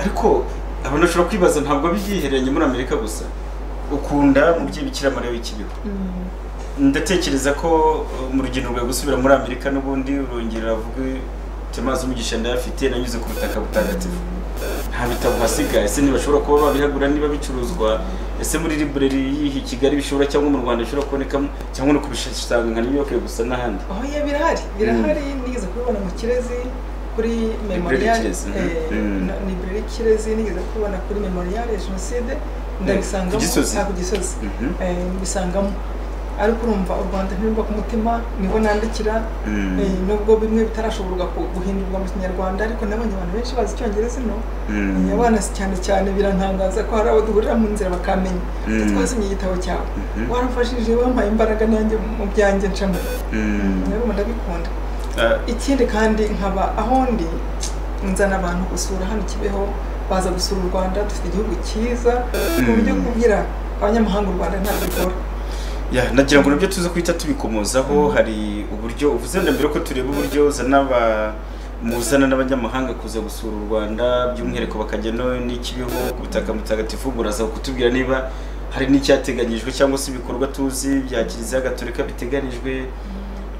Ariko abantu bashobora kwibaza ntabwo byihereranye muri amerika gusa. Ukunda umubyeyi bikira mariya w'ikibiho mm, ndatekereza ko uh, mu rugendo rwawe gusubira muri amerika n'ubundi urongera avuge temazi umugisha ndayafite nanyuze ku butaka butagatifu. Nta bitabo hasigaye ese ntibashobora kuba babihagura? Niba bicuruzwa ese muri library yihi kigali bishobora cyangwa mu rwanda bishobora kubonekamo? Cyangwa no kubishanga nka new york gusa n'ahandi? Aho ya birahari. Birahari nigeze kubibona mu kirezi kuri memorial. Kirezi, mhm. eh, Mm. library kirezi nigeze kubibona kuri memorial ya jenoside. Ndabisangamo. Ku Gisozi? Eh, mbisangamo. Ariko urumva u rwanda ntirurwa ku mutima nibo nandikira Mm. Eh, nubwo bimwe bitarashoborwa guhindurwa mu kinyarwanda ariko nabonye abantu benshi bazi icyongereza ino Mm. Eh, abana cyane cyane birantangaza ko hari abo duhurira mu nzira bakamenya Mm. twasinye igitabo cyawe Mhm. warafashije wampaye imbaraga nanjye mu byanjye Mm. rero ndabikunda Ah, ikindi kandi nkaba aho ndi nzana abantu gusura hano kibeho baza gusura u rwanda dufite igihugu cyiza ku buryo kubwira abanyamahanga u rwanda ntabwo bigora ya nagira ngo na byo tuze guhita tubikomozaho. Hari uburyo uvuze na mbere ko tureba uburyo uzana aba muzana n'abanyamahanga kuza gusura u rwanda by'umwihariko bakajya no n'ikibeho ku butaka mutagatifu buraza kutubwira niba hari n'icyateganyijwe cyangwa se ibikorwa tuzi bya kiliziya gatolika biteganyijwe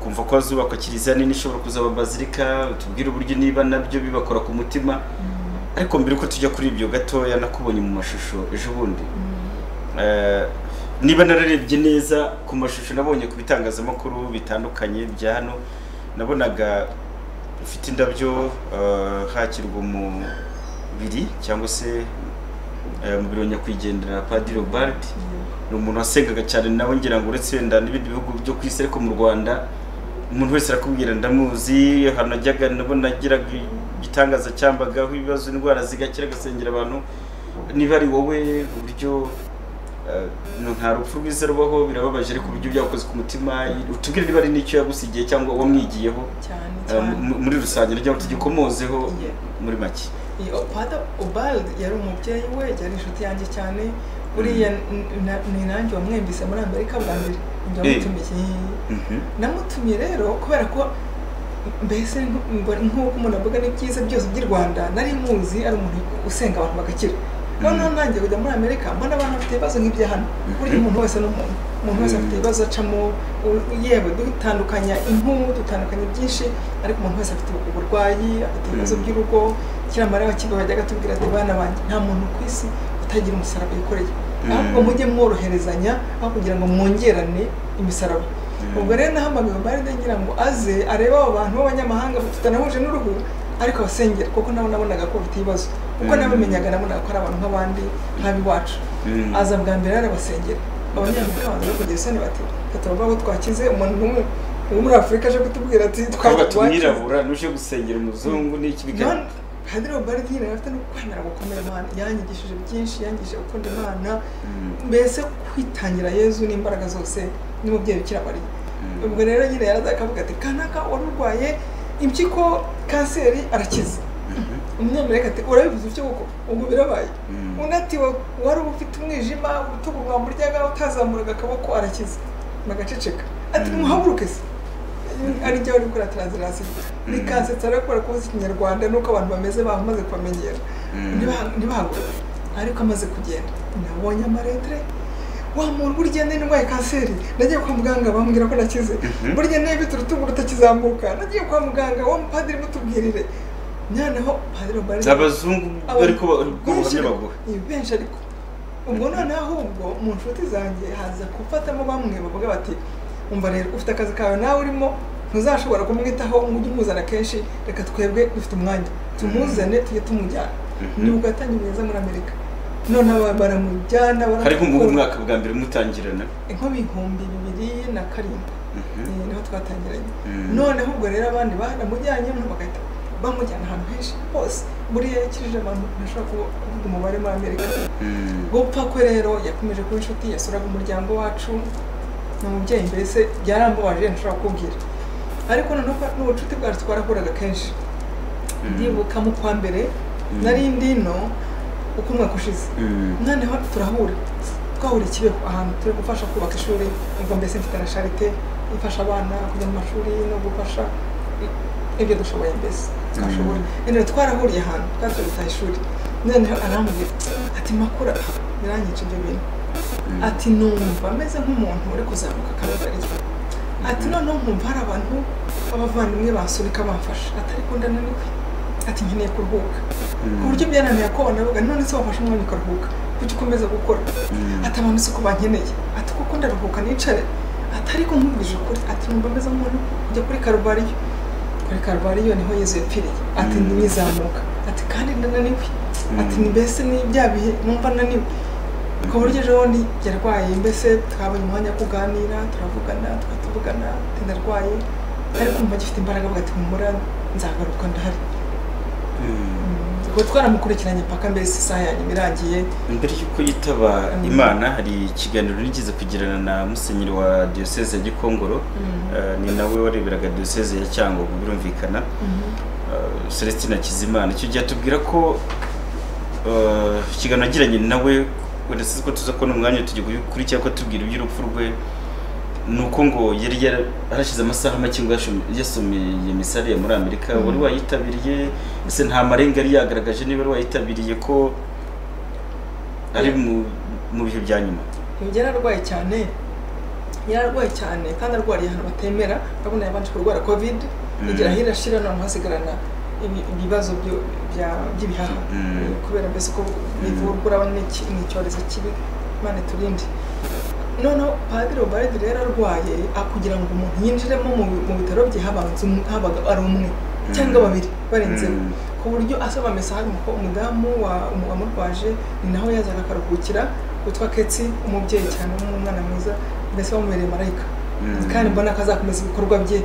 kumva ko hazubakwa kiliziya nini ishobora kuzaba bazilika tubwire uburyo niba na byo bibakora ku mutima. Ariko mbere ko tujya kuri ibyo gatoya nakubonye mu mashusho ejo bundi Eh, niba nararebye neza ku mashusho nabonye ku bitangazamakuru bitandukanye bya hano nabonaga ufite indabyo eh, hakirwa umubiri cyangwa se eh, umubiri wa nyakwigendera padiri Obald ni umuntu wasengaga cyane nawe ngira ngo uretse wenda n'ibindi bihugu byo ku isi ariko mu rwanda umuntu wese arakubwira ndamuzi ahantu najyaga nabona agiraga igitangaza cyambagaho ibibazo indwara zigakira agasengera abantu. Niba ari wowe uburyo nta rupfu rwiza rubaho birababaje ariko uburyo byakoze ku mutima utubwire niba ari n'icyo yagusigiye cyangwa wamwigiyeho eh, muri rusange ngo tugikomozeho muri make. Father Ubald yari umubyeyi we yari inshuti yanjye cyane. Buriya n- ni nanjye wamwumvise muri amerika bwa mbere. Njya Eh. mutumiye Mhm. namutumiye rero kubera ko mbese nk'uko umuntu avuga n'ibyiza byose by'i rwanda nari muzi ari umuntu usenga abantu bagakira. Noneho nanjye kujya muri amerika mbona abantu bafite ibibazo nk'ibya hano buriya umuntu wese ni umuntu umuntu wese afite ibibazo acamo yewe dutandukanya impu dutandukanya byinshi ariko umuntu wese afite uburwayi afite ibibazo Mm. by'urugo wa kibeho yajyaga atubwira ati bana banjye nta muntu ku isi utagira umusaraba yikoreye Mm. ahubwo mujye mworoherezanya aho kugira ngo mwongerane imisaraba Mm. ubwo rero nahamagaye baride ngira ngo aze arebe abo bantu b'abanyamahanga tutanahuje n'uruhu ariko abasengera kuko nabo nabonaga ko bafite ibibazo kuko Mm. nabimenyaga nabonaga ko ari abantu nk'abandi nk'ab'iwacu Mm. aza bwa mbere arabasengera. Abanyamerika baza no kugira isoni bati reka bavuga ko twakize umuntu n'umwe wo muri afurika aje kutubwira ati tumwirabura nuje gusengera umuzungu n'iki bigaragara None padiri Obaridi nyine afite no kwemera gukomera Imana. Yanyigishije byinshi yanyigishije gukunda Imana. Mm. mbese kwitangira Yezu n'imbaraga zose n'umubyeyi Bikira Mariya. Ubwo rero nyine yaraza akavuga ati kanaka wari urwaye impyiko kanseri arakize. Mhm. umunyamerika ati urabivuze utyo kuko ubwo birabaye. Mm. undi ati "Wa- wari ufite umwijima urutugu rwamuryaga utazamuraga akaboko arakize. Bagaceceka ati Mm. muhaguruke se. Ari jya wari gukora taranzirasiyo Mm. bikansetsa rero kubera ko uzi ikinyarwanda nuko abantu bameze bamaze kubamenyera. Mm. Ntibaha- ntibahaguruke ariko amaze kugenda. Nabonye amaretere wa muntu burya ndi ndwaye kanseri? Nagiye kwa muganga bambwira ko nakize. Mhm. burya niba mfite urutugu rutakizamuka nagiye kwa muganga wa mupadiri mutubwirire. Noneho padiri Obaridi- abazungu ariko baguha Ni benshi ariko ubwo noneho ahubwo mu nshuti zanjye haza gufatamo bamwe bavuga bati umva rero ufite akazi kawe nawe urimo ntuzashobora kumwitaho ngo ujye umuzana kenshi reka twebwe dufite umwanya. Tumuzane tujye tumujyana. Mhm. ni bwo yatangiye neza muri amerika. Noneho ba- baramujyana hari nko mu baramukura. mwaka bwa mbere mutangirana nko ibihumbi bibiri na karindwi Mhm. Eh, ni ho twatangiranye Mm. noneho ubwo rero abandi baramujyanye bagahita bamujyana ahantu henshi hose buriya yakirije abantu ntashobora kuvu- kuvuga umubare muri amerika Mm. gupfa kwe rero yakomeje kuba inshuti yasuraga umuryango wacu ni umubyeyi mbese byarambabaje ntushobora kukubwira ariko noneho n'ubucuti bwacu twarahuraga kenshi Mm. ndibuka mu kwa mbere nari ndino uko umwaka ushize. Mm. noneho turahura twahuriye ikibeho. Ahantu turi gufasha kubaka ishuri ubwo mbese mfite na charite ifasha abana kujya mu mashuri no gufasha. Ibyo dushoboye mbese. Twashobora rero twarahuriye ahantu twari ishuri. Noneho arambwira ati makura. Biranyica ibyo bintu. Mm. ati numva. Ameze nk'umuntu uri kuzamuka akarabariye ati noneho nkumva hari abantu b'abavandimwe basunika bamfasha atari ko ndananiwe ati nkeneye kuruhuka. Mm. Ku buryo byananiye ko banavuga none se wafashe umwanya ukaruhuka? Kuki ukomeza gukora. Mm. ati abantu siko bankeneye. Ati kuko ndaruhuka nicare. Ati ariko nkubwije ukuri. Ati numva ameze nk'umuntu ujya kuri karuvariyo kuri karuvariyo ni ho yezu yapfiriye. Ati Mm. ntiwizamuka ati kandi ndananiwe ati Mm. mbese ni bya bihe? Numva naniwe ku buryo ejo bundi yarwaye. Mbese twabonye umwanya wo kuganira turavugana tukatuvugana ndarwaye ariko umva agifite imbaraga avuga ati humura nzagaruka ndahari. Ubwo twaramukurikiranye paka mbese isaha yanjye irangiye mbere y'uko yitaba Mm. imana hari ikiganiro nigeze kugirana na musenyeri wa diyoseze ya gikongoro. Eh, ni nawe wareberaga diyoseze ya cyangugu birumvikana. Uh, Celestina Kizimana icyo gihe atubwira ko uh, ikiganiro yagiranye nawe sinzi ko tuza kubona umwanya tujya gukurikira ko atubwira iby'urupfu rwe ni uko ngo yari yara- yarashize amasaha make ngo yasomeye misale muri amerika Mhm. wari wayitabiriye ese nta marenga yari yagaragaje niba wari wayitabiriye ko ari mu, bihe bya nyuma yararwaye cyane yararwaye cyane kandi arwariye ahantu batemera urabona yabanje kurwara covid Mm. igira aho irashira noneho hasigarana ibi- ibibazo by'ibihaha Mm. Eh, kubera mbese ko bivurwa urabona ni icyorezo kibi imana iturinde noneho padiri obaridi rero arwaye ah, kugira ngo umuntu yinjiremo mu bitaro bye habaga ari umwe cyangwa Mm. babiri barenzeho Mm. ku buryo asaba mesaje ko umudamu wa umu- wamurwaje ni naho yazaga akaruhukira witwa ketsi umubyeyi cyane w'umwana mwiza mbese wamubereye marayika Mm. kandi mbona ko azakomeza ibikorwa bye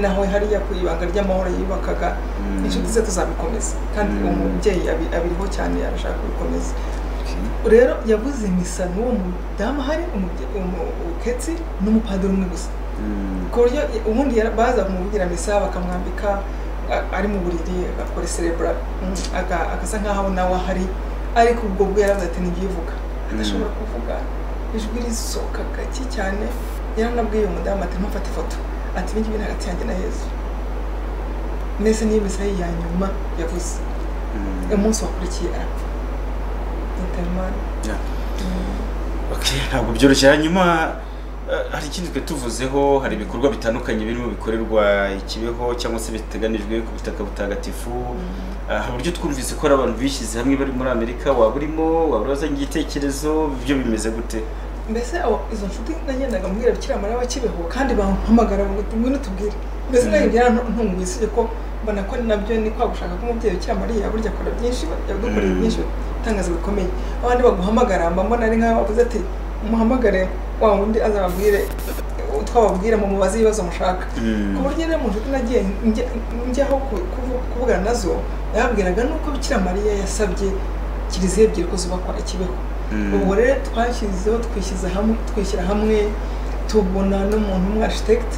naho hariya ku ibanga ry'amahoro yubakaga inshuti ze tuzabikomeza kandi uwo mubyeyi abi- abiriho cyane arashaka kubikomeza. Rero yabuze misa n'uwo mudamu ahari umubye- umu- uketsi n'umupadiri umwe gusa. Mm. ku buryo ubundi baza kumuvugira misa bakamwambika ari mu buriri agakora cerebra mm, aga- agasa nkaho nawe ahari ariko ubwo bwo yaravuze ati ntibyuvuga adashobora kuvuga. Ijwi risohoka gake cyane yaranabwiye uwo mudamu ati ntufate ifoto. Ati ibi ngibi ni hagati yanjye na yezu mbese niyo misa ye ya nyuma yavuze Mm. umunsi wakurikiye arapfa. Ntabwo byoroshye. Hanyuma eh, hari ikindi twe tuvuzeho hari ibikorwa bitandukanye birimo bikorerwa i Kibeho cyangwa se biteganijwe ku butaka butagatifu. Ah, hari uburyo twumvise ko hari abantu bishyize hamwe bari muri amerika waba urimo waba urazanye igitekerezo byo bimeze gute? Mbese abo izo nshuti nagendaga mbwira bikira mariya wa kibeho kandi bampamagara ngo ngwino tubwire mbese na yo byarantunguye ko mbona ko na byo ni kwa gushaka ko umubyeyi bikira mariya burya akora byinshi yadukoreye Mm. byinshi. Itangazo bikomeye abandi baguhamagara mba mbona ari nk'aho bavuze ati muhamagare wa wundi azababwire twababwira mu mubaze ibibazo mushaka Mm. ku buryo rero mu nshuti nagiye njya- njyaho ku- kuvu- kuvugana na zo yababwiraga nuko bikira mariya yasabye kiliziya ebyiri ko zubakwa i kibeho Mm. ubu rero twashyizeho twishyize hamwe twishyira hamwe tubona n'umuntu umwe architect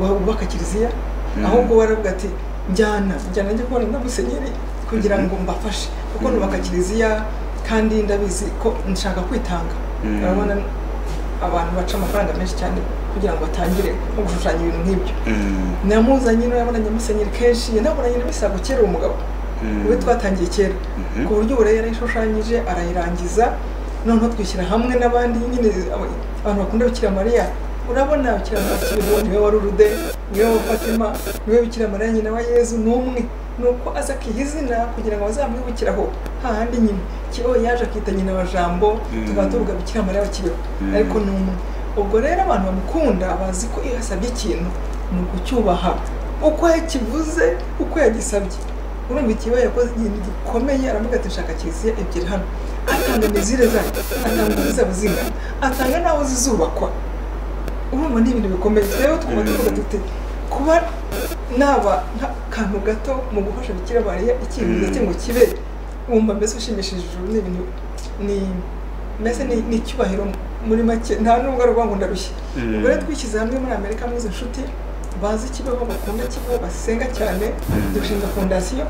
wubaka kiliziya Mm. ahubwo baravuga ati njyana njyana njye kubona na musenyeri kugira ngo mbafashe kuko nubaka kiliziya kandi ndabizi ko nshaka kwitanga Mm. urabona abantu baca amafaranga menshi cyane kugira ngo batangire no gushushanya ibintu nk'ibyo Mm. namuzanye nabonanye musenyeri kenshi yanabonanye na misago kera uwo mugabo Mm. we twatangiye kera Mhm. ku buryo ubu rero yarayishushanyije arayirangiza noneho twishyira hamwe n'abandi nyine aba- abantu bakunda bikira mariya urabona bikira mariya ni we wari urude ni we wa fatima ni we bikira mariya nyina wa yezu ni umwe ni uko aza akiha izina kugira ngo bazamwibukiraho hahandi nyine kibeho yaje akita nyina wa jambo. Mm. tukaba tuvuga bikira mariya wa kibeho Mm. ariko ni umwe ubwo rero abantu bamukunda bazi ko iyo yasabye ikintu. Ni ukucyubaha. Uko yakivuze uko yagisabye. Urumva ikiba yakoze ikintu gikomeye aravuga ati nshaka kiliziya ebyiri hano. Atanga mizire zayo atanga izaba zingana. Atanga n'aho zizubakwa. Urumva ni ibintu bikomeye. Rero twaba tuvuga tuti kuba naba nk'akantu gato mu gufasha bikira mariya icyifuzo cye ngo kibe wumva mbese ushimishije ijuru ni ibintu ni mbese ni icyubahiro muri make nta nubwo ari ngo ndarushye Mm. ubwo rero twishyize hamwe muri amerika muri izo nshuti bazi kibeho bakunda kibeho basenga cyane Mm. dushinga fondasiyo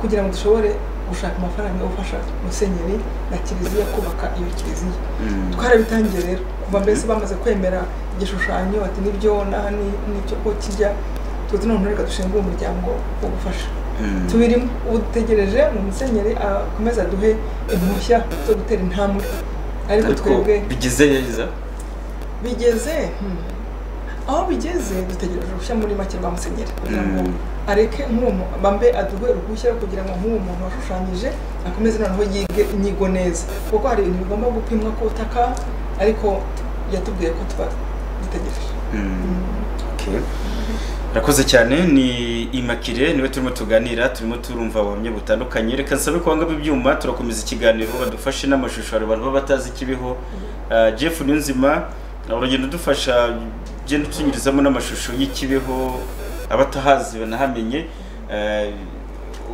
kugira ngo dushobore gushaka amafaranga yo gufasha musenyeri na kiliziya kubaka iyo kiliziya Mm. twarabitangiye rero kuva mbese bamaze kwemera igishushanyo ati ni byo naha ni- ni cyo ko kijya tuzi none reka dushinga uwo muryango wo gufasha. Mm. tubirimo ubu dutegereje ngo musenyeri akomeze aduhe impushya zo gutera intambwe. Ariko twebwe bigeze heza bigeze hmm, aho bigeze dutegereje uruhushya muri make rwa musenyeri. Kugira ngo Mm. areke nk'uwo mu- bambe aduhe uruhushya kugira ngo nk'uwo muntu washushanyije akomeze noneho yige inyigo neza. Kuko hari ibintu bigomba gupimwa ku butaka ariko yatubwiye ko tuba dutegereje. Rakoze cyane ni Imakire ni we turimo tuganira turimo turumva ubuhamya butandukanye. Reka nsabe kwanga ibyuma turakomeza ikiganiro badufashe n'amashusho hari abantu baba batazi ikibeho. Uh, Jeff Niyonzima uh, uragenda udufasha genda utunyurizamo n'amashusho y'ikibeho abatahazi banahamenye. Uh,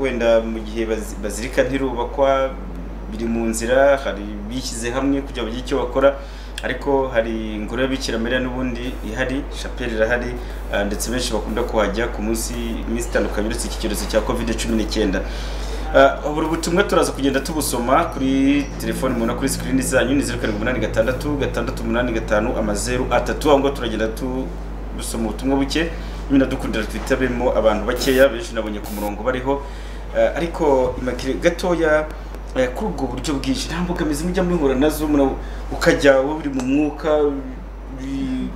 wenda mu gihe bazi- bazirika ntirubakwa biri mu nzira hari bishyize hamwe kugira bagire icyo bakora. Ariko hari ingoro y'abikira mariya n'ubundi ihari shapeli irahari ah, ndetse benshi bakunda kuhajya ku munsi iminsi itandukanye uretse iki cyorezo cya covid cumi n'icyenda Ah, buri butumwa turaza kugenda tubusoma kuri telefoni mubona kuri sikirini zanyu ni zeru karindwi umunani gatandatu gatandatu umunani gatanu amazeru atatu aho ngaho turagenda tu- dusoma ubutumwa buke. Nyine dukundira twitabemo abantu bakeya benshi nabonye ku murongo bariho. Ah, ariko Immaculée, gatoya eh, kuri ubwo buryo bwinshi nta mbogamizi mujya muhura na zo ukajya wowe uri mu mwuka bi-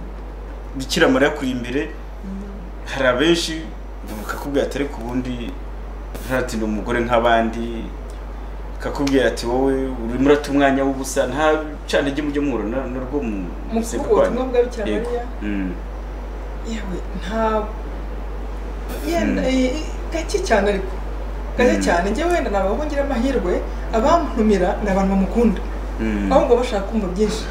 bikira mariya kuri imbere. Hari abenshi bakakubwira ati ariko ubundi ntati ni umugore nk'abandi. Kakubwira ati wowe urimo urata umwanya w'ubusa nta cantege mujya muhura na- narwo mu mu gusenga kuvuga kwanyu. Mm. yewe nta eh, gake cyane ariko. Gake cyane njye wenda ntabwo ngira amahirwe abamuntumira ni abantu bamukunda Mm. ahubwo bashaka kumva byinshi.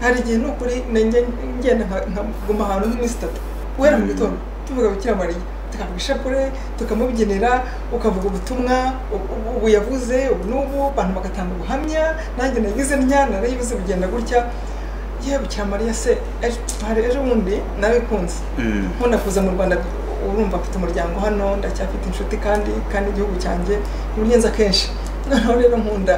Hari igihe ni ukuri ngenda nka- nkaguma ahantu nk'iminsi itatu guhera mu Mm. gitondo. Tuvuga bikira mariya. Tukavuga ishapure tukamubyinira ukavuga ubutumwa ubu- yavuze ubu n'ubu abantu bagatanga ubuhamya nanjye nagize ntya narayibuze bigenda gutya. Yewe bikira mariya se ejo hari ejo bundi narabikunze Mm. nkunda kuza mu rwanda. Urumva mfite umuryango hano ndacyafite inshuti kandi kandi igihugu cyanjye uburyo nza kenshi noneho rero nkunda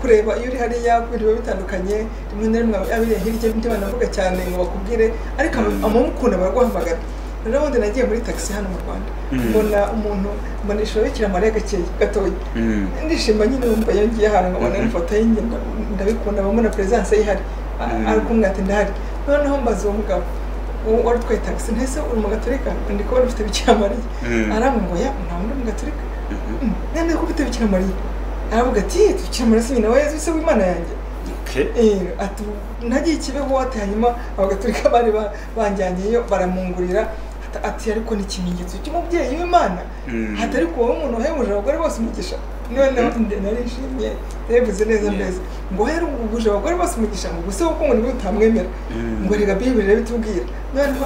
kureba iyo uri hariya biba bitandukanye rimwe na rimwe abiriya hirya ndi banavuga cyane ngo bakubwire ariko amamukunda baraguhamagara rero ubundi nagiye muri taxi hano mu rwanda. Mm. mbona umuntu mbona ishusho y'ikira mariya gakeye gatoya. Mm. ndishima nyine wumva iyo ngiye ahantu nkabona ifoto ye ndabikunda mbona perezidanse ye ihari. Mm. ari kumwe ati ndahari. Noneho mbaza uwo mugabo wari utwaye taxi ntese uri mu gaturika ndi kubona ufite bikira mariya. Mm. arambwira ngo ya nta wundi mu gaturika. Mhm. nende ko ufite bikira mariya? Aravuga ati "Ye, bikira mariya si nyina wa yezu se w'imana yanjye? Nagiye ikibeho ati hanyuma abagatulika bari ba- banjyanyeyo baramungurira. Ati- ariko ni ikimenyetso cy'umubyeyi w'imana. Mm. ati ariko wowe umuntu wahebuje abagore bose umugisha. Noneho narishimye yabivuze neza neza ngo rero ubuje abagore bose umugisha ngo gusa kuko ngo utamwemera ngo reka bibiri irabitubwira noneho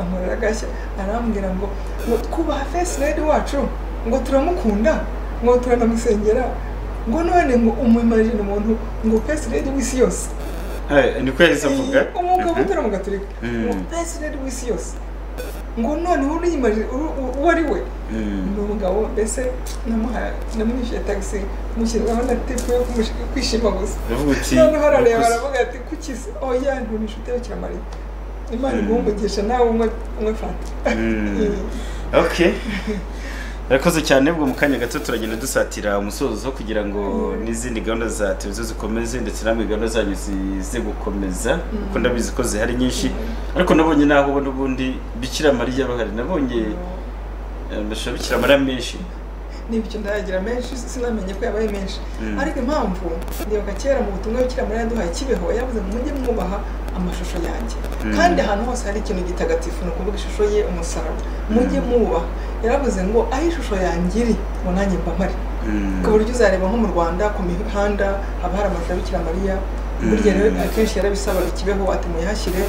ankorera agashya arambwira ngo ngo twubaha fesi redi wacu ngo turamukunda ngo turanamusengera ngo none ngo umumarije umuntu ngo fesi redi w'isi yose. Niko yahise avuga? umugabo Mhm. utari Mm. ngo fesi redi w'isi yose. Ngo noneho uriyimarije uwo ari we? Mm. ni umugabo mbese namwishyuye tagisi mushyirwaho na tipu yo kwishima gusa. Noneho arareba aravuga ati kuki se oya nturi inshuti ya bikira mariya. Imana iguha umugisha nawe umwe umwe fata. Mm. *laughs* okay. *laughs* Urakoze cyane ubwo mu kanya gato turagenda dusatira umusozo kugira ngo n'izindi gahunda za televiziyo zikomeze ndetse namwe gahunda zanyu zize gukomeza kuko ndabizi ko zihari nyinshi. Ariko nabonye naho ubona ubundi bikira mariya bahari nabonye eh, ndashaka bikira mariya menshi. N'ibyo ndayagira menshi sinamenye ko yabaye menshi. Mm. ariko impamvu ndibuka kera mu butumwa bikira mariya yaduhaye kibeho yavuze ngo mujye mwubaha amashusho yanjye. Mm. kandi ahantu hose hari ikintu gitagatifu ni ukuvuga ishusho ye umusaraba. Mujye mwubaha. Yaravuze ngo aho ishusho yanjye iri ngo nanjye mba mpari Mm. ku buryo uzareba nko mu rwanda ku mihanda haba hari bikira mariya burya rero Mm. akenshi yarabisabaga ikibeho ati muyahashyire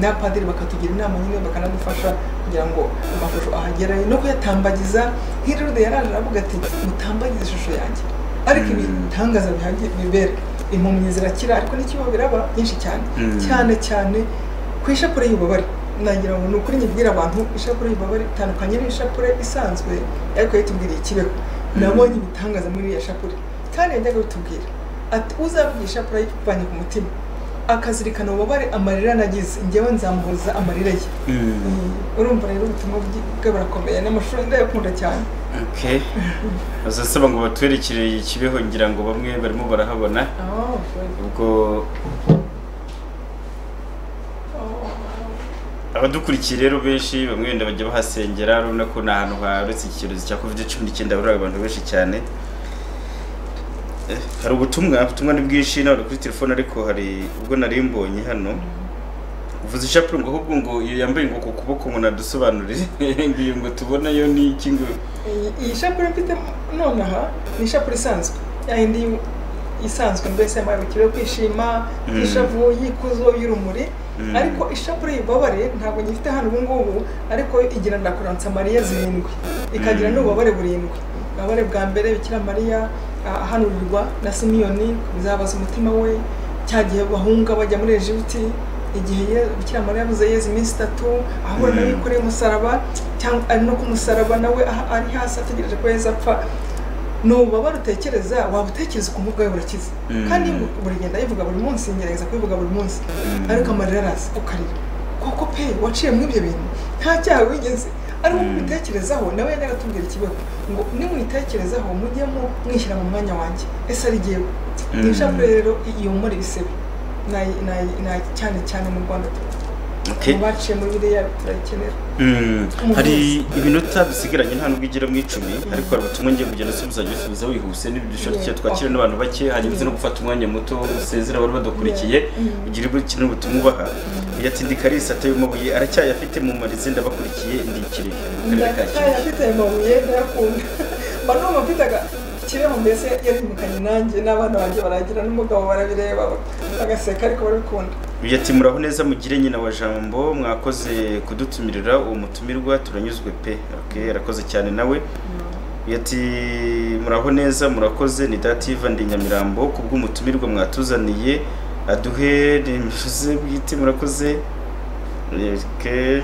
n'abapadiri bakatugira inama nyine bakanadufasha kugira ngo amashusho ahagere no kuyatambagiza nk'irude yaraje aravuga ati mutambagize ishusho yanjye ariko Mm. ibitangaza bihagi bibera impumyi zirakira ariko n'ikibaho biraba byinshi cyane Mm. cyane cyane ku ishapure y'ububabare nagira ngo ni ukuri nyibwira abantu ishapure y'ububabare itandukanye n'ishapure isanzwe ariko yitubwiriye ikibeho. Nabonye ibitangaza muri iriya shapure. Kandi yajyaga bitubwira. Ati uzavuga ishapure ayivanye ku mutima. Akazirikana ububabare amarira nagize. Njyewe nzamuhuza amarira ye. Mm. Mm, urumva rero ubutumwa bwe- burakomeye n'amashuri ndayakunda cyane. Okay. bazasaba ngo batwerekere ikibeho ngira ngo bamwe barimo barahabona. Oh, ubwo abadukurikiye rero benshi bamwe wenda bajya bahasengera urabona ko ni ahantu haretse iki cyorezo cya covid cumi n'icyenda hahurira abantu benshi cyane. Eh, hari ubutumwa ubutumwa ni bwinshi ntabwo kuri telefone ariko hari ubwo nari mbonye hano. Uvuze ishapure ngo ahubwo ngo iyo yambaye ngo ku kuboko *laughs* ngo nadusobanurire ngo iyo ngo tubona yo ni iki ngo? Iyi- shapure mfite nonaha ni ishapure isanzwe. Yayindi isanzwe mbese y'amabukiro yo kwishima Mm. y'ishavu y'ikuzo y'urumuri. Ariko ishapure y'ububabare ntabwo nyifite hano ubu ngubu ariko igira ndakuransa mariya zirindwi. Ikagira Mm. n'ububabare burindwi. Ububabare bwa mbere bikira mariya ah, ahanurirwa na simiyoni bizabaza umutima we. Cya gihe bahunga bajya muri egiputi igihe bikira mariya yabuze yeza iminsi itatu ahura Mm. nawe yikoreye umusaraba cyangwa ari no ku musaraba nawe aha- ari hasi ategereje ko yeza apfa. Ububabare utekereza waba utekereza ukumva ubwawe burakize Mm. kandi buri genda yivuga buri munsi ngerageza kubivuga buri munsi. Mm. ariko amarira araza ukarira. Koko pe waciye muri ibyo bintu. Nta cyaha wigeze. Ariko Mm. kubitekerezaho nawe yajyaga atubwira ikibazo. Ngo nimwitekerezaho mujyemo mwishyira mu mwanya wanjye. Ese ari jyewe Mm. ni ishapure rero ibisebe. Nayi- nayi- nayi- cyane cyane mu rwanda. Baciye muri Mm, Umuntu hari iminota dusigaranye nta nubwo igera mu icumi ariko hari ubutumwa ngiye kugenda usubiza usubiza wihuse n'ibidushobokiye Yeah. twakira n'abantu bake hanyuma uze no gufata umwanya muto usezera abari badukurikiye ugire buri n'ubutumwa ubaha yatindi karisa ateye amabuye aracyayafite mu marize ndabakurikiye ndi ikirehe mu karere ka ndacyaye kirehe afite ayo mabuye ndayakunda mba numva mfite aga kibeho mbese yarimukanye nanjye n'abana banjye baragira n'umugabo barabireba bagaseka ariko barabikunda. Ati muraho neza mugire nyina wa jambo mwakoze kudutumirira uwo mutumirwa turanyuzwe pe. Arakoze cyane nawe. Ati muraho neza murakoze ni dativa ndi nyamirambo kubw'umutumirwa mwatuzaniye aduhe nimuze bwite murakoze. Okay.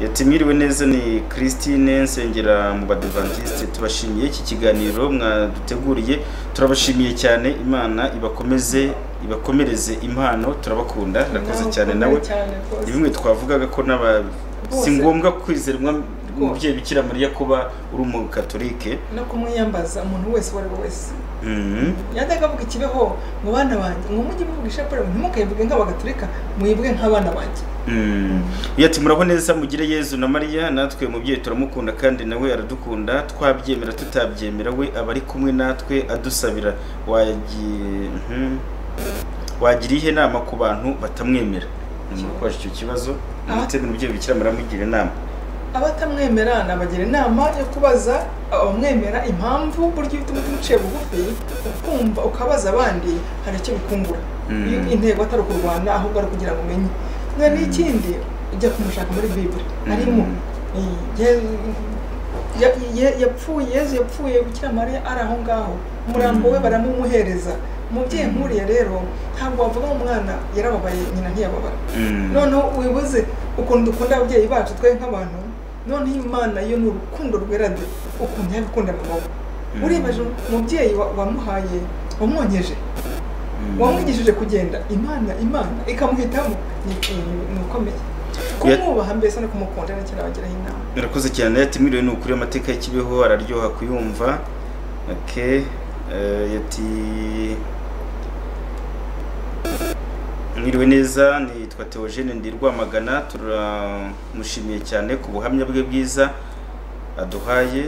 Yati mwiriwe neza ni Christine nsengera mu badivantiste tubashimiye iki kiganiro mwaduteguriye. Turabashimiye cyane imana ibakomeze ibakomereze impano. Turabakunda rakoze cyane nawe. bimwe twavugaga ko n'aba si ngombwa Rwose. umubyeyi bikira mariya kuba uri umukatolike. No kumwiyambaza umuntu wese uwo ari we wese. Yajyaga avuga ikibeho ngo bana banjye ngo mujye muvuga ishapure ntimukayivuge nk'abagatolika muyivuge nk'abana banjye Mm. Iyo ati muraho neza mugire yezu na mariya natwe umubyeyi turamukunda kandi nawe aradukunda. Twabyemera tutabyemera we aba ari kumwe natwe adusabira. Wagi mhm. wagira ihe nama ku bantu batamwemera? Ni kwaje icyo kibazo. Ah. ndetse n'umubyeyi bikira muramugira inama. Abatamwemera nabagira inama yo kubaza abamwemera impamvu burya iyo umutima uciye bugufi ukumva ukabaza abandi hari icyo bikungura. Mm. iyo intego atari ukurwana ahubwo ari ukugira ngo umenye. None n'ikindi ujya kumushaka muri bibure arimo Mm. Ya- ya- yapfuye yezu yapfuye mariya ari aho ngaho. Umurambo we baramumuhereza. Umubyeyi nk'uriya rero ntabwo wavuga ngo umwana yarababaye nyina ntiyababara. Noneho wibuze ukuntu dukunda ababyeyi bacu twe nk'abantu noneho imana yo ni urukundo rwera de ukuntu yabikunda mama we Mm. uribaje umubyeyi wa- wamuhaye wamwonyeje Mm. wamwigishije kugenda. Imana imana. Ikamuhitamo. Ni ni- ni ukomeye. Kumwubaha mbese no kumukunda ni cyo nabagiraho inama. Murakoze cyane. Ati mwiriwe ni ukuri amateka y'ikibeho araryoha kuyumva. Uh, yati mwiriwe neza nitwa Theogene ndi Rwamagana turamushimiye cyane ku buhamya bwe bwiza aduhaye.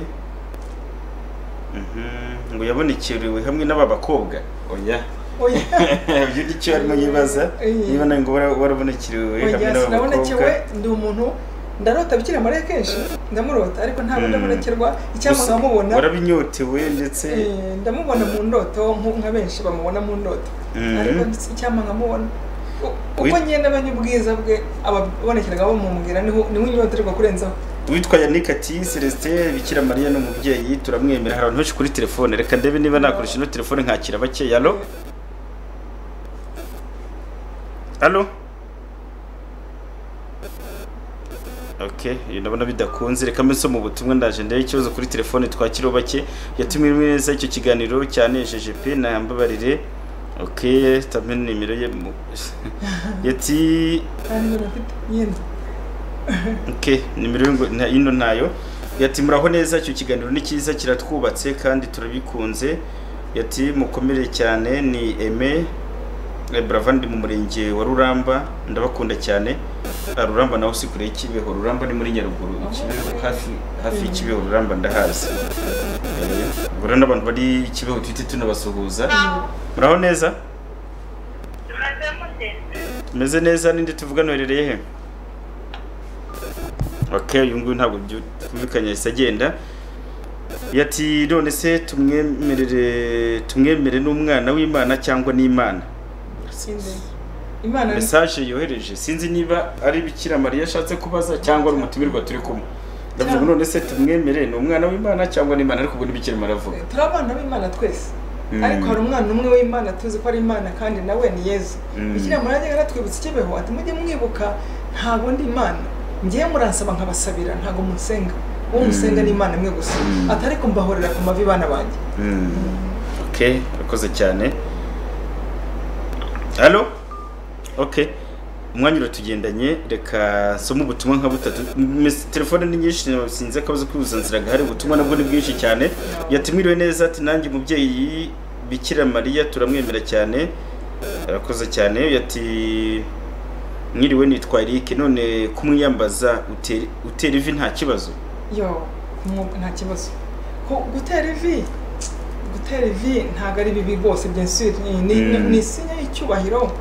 Mhm. ngo yabonekerewe hamwe n'aba bakobwa. Oya. Oya. *laughs* Ibyo ni cyo arimo yibaza. Niba nawe ngo wara- warabonekerewe hamwe oya n'aba sinabonekewe bakobwa. Ndi umuntu ndarota bikira mariya kenshi. Ndamurota ariko ntabwo ndabonekerwa icyampa Gusa nkamubona warabinyotewe ndetse Eh, ndamubona mu ndoto nka benshi bamubona mu ndoto. Mhm. ariko icyampa nkamubona. U- uko Wi- ngenda amenya ubwiza bwe ababonekeraga bamumubwira ni ho inyoterwa kurenzaho witwa Yannick ati Celestin Bikira Mariya ni umubyeyi turamwemera. Hari abantu benshi kuri telefone. Reka ndebe niba nakoresha ino telefone nkakira bakeya alo alo iyo ndabona bidakunze. Reka mbe nsoma ubutumwa ndaje ndebe ikibazo kuri telefone twakiriho bake. Yatumiwe neza icyo kiganiro cyanejeje pe nambabarire. Okay tamenya nimero ye yati yo ngo nta- ino ntayo. Yati muraho neza icyo kiganiro ni cyiza kiratwubatse kandi turabikunze. Yati mukomere cyane ni Aime eh, Brava ndi mu murenge wa Ruramba ndabakunda cyane. Ruramba naho si kure y'Kibeho. Ruramba ni muri Nyaruguru. Hafi y'Kibeho Ruramba ndahazi. Rero n'abantu bari Kibeho twite tunabasuhuza. Muraho neza? meze neza ninde tuvugana uherereye he? Ok uyu nguyu ntabwo byumvikanye yahise agenda. Yati none se tumwemerere tumwemere n'umwana w'imana cyangwa n'imana? Mesaje yohereje. Sinzi niba ari bikira mariya ashatse kubaza cyangwa ari umutumirwa turi kumwe. Ndavuga none se tumwemere ni umwana w'imana cyangwa n'imana? Ariko ubwo ni bikira mariya avuga turi abana b'imana twese. Mm. ariko hari umwana umwe w'imana tuzi ko ari imana kandi nawe ni yezu bikira mariya yajyaga aratwibutsa ikibeho ati mujye mwibuka ntabwo ndi imana. Ngiye muransaba nkabasabira ntabwo munsenga uwo musenga ni imana imwe gusa. Ati ariko mbahorera ku mavi bana banjye. Ok urakoze cyane. Halo ok. Umwanya uratugendanye reka nsome ubutumwa nka butatu. Telefone ni nyinshi sinzi akabazo k'ubuzanzira gahari ubutumwa nabwo ni bwinshi cyane. Yatumiriwe neza ati nanjye umubyeyi bikira mariya turamwemera cyane. Arakoze cyane. Yati mwiriwe nitwa Eric none kumwiyambaza utera ivi nta kibazo. Yo nta kibazo. Ko- gutera ivi? Gutera ivi ntabwo ari bibi rwose. Sûr ni, ni, Mm. isinya y'icyubahiro.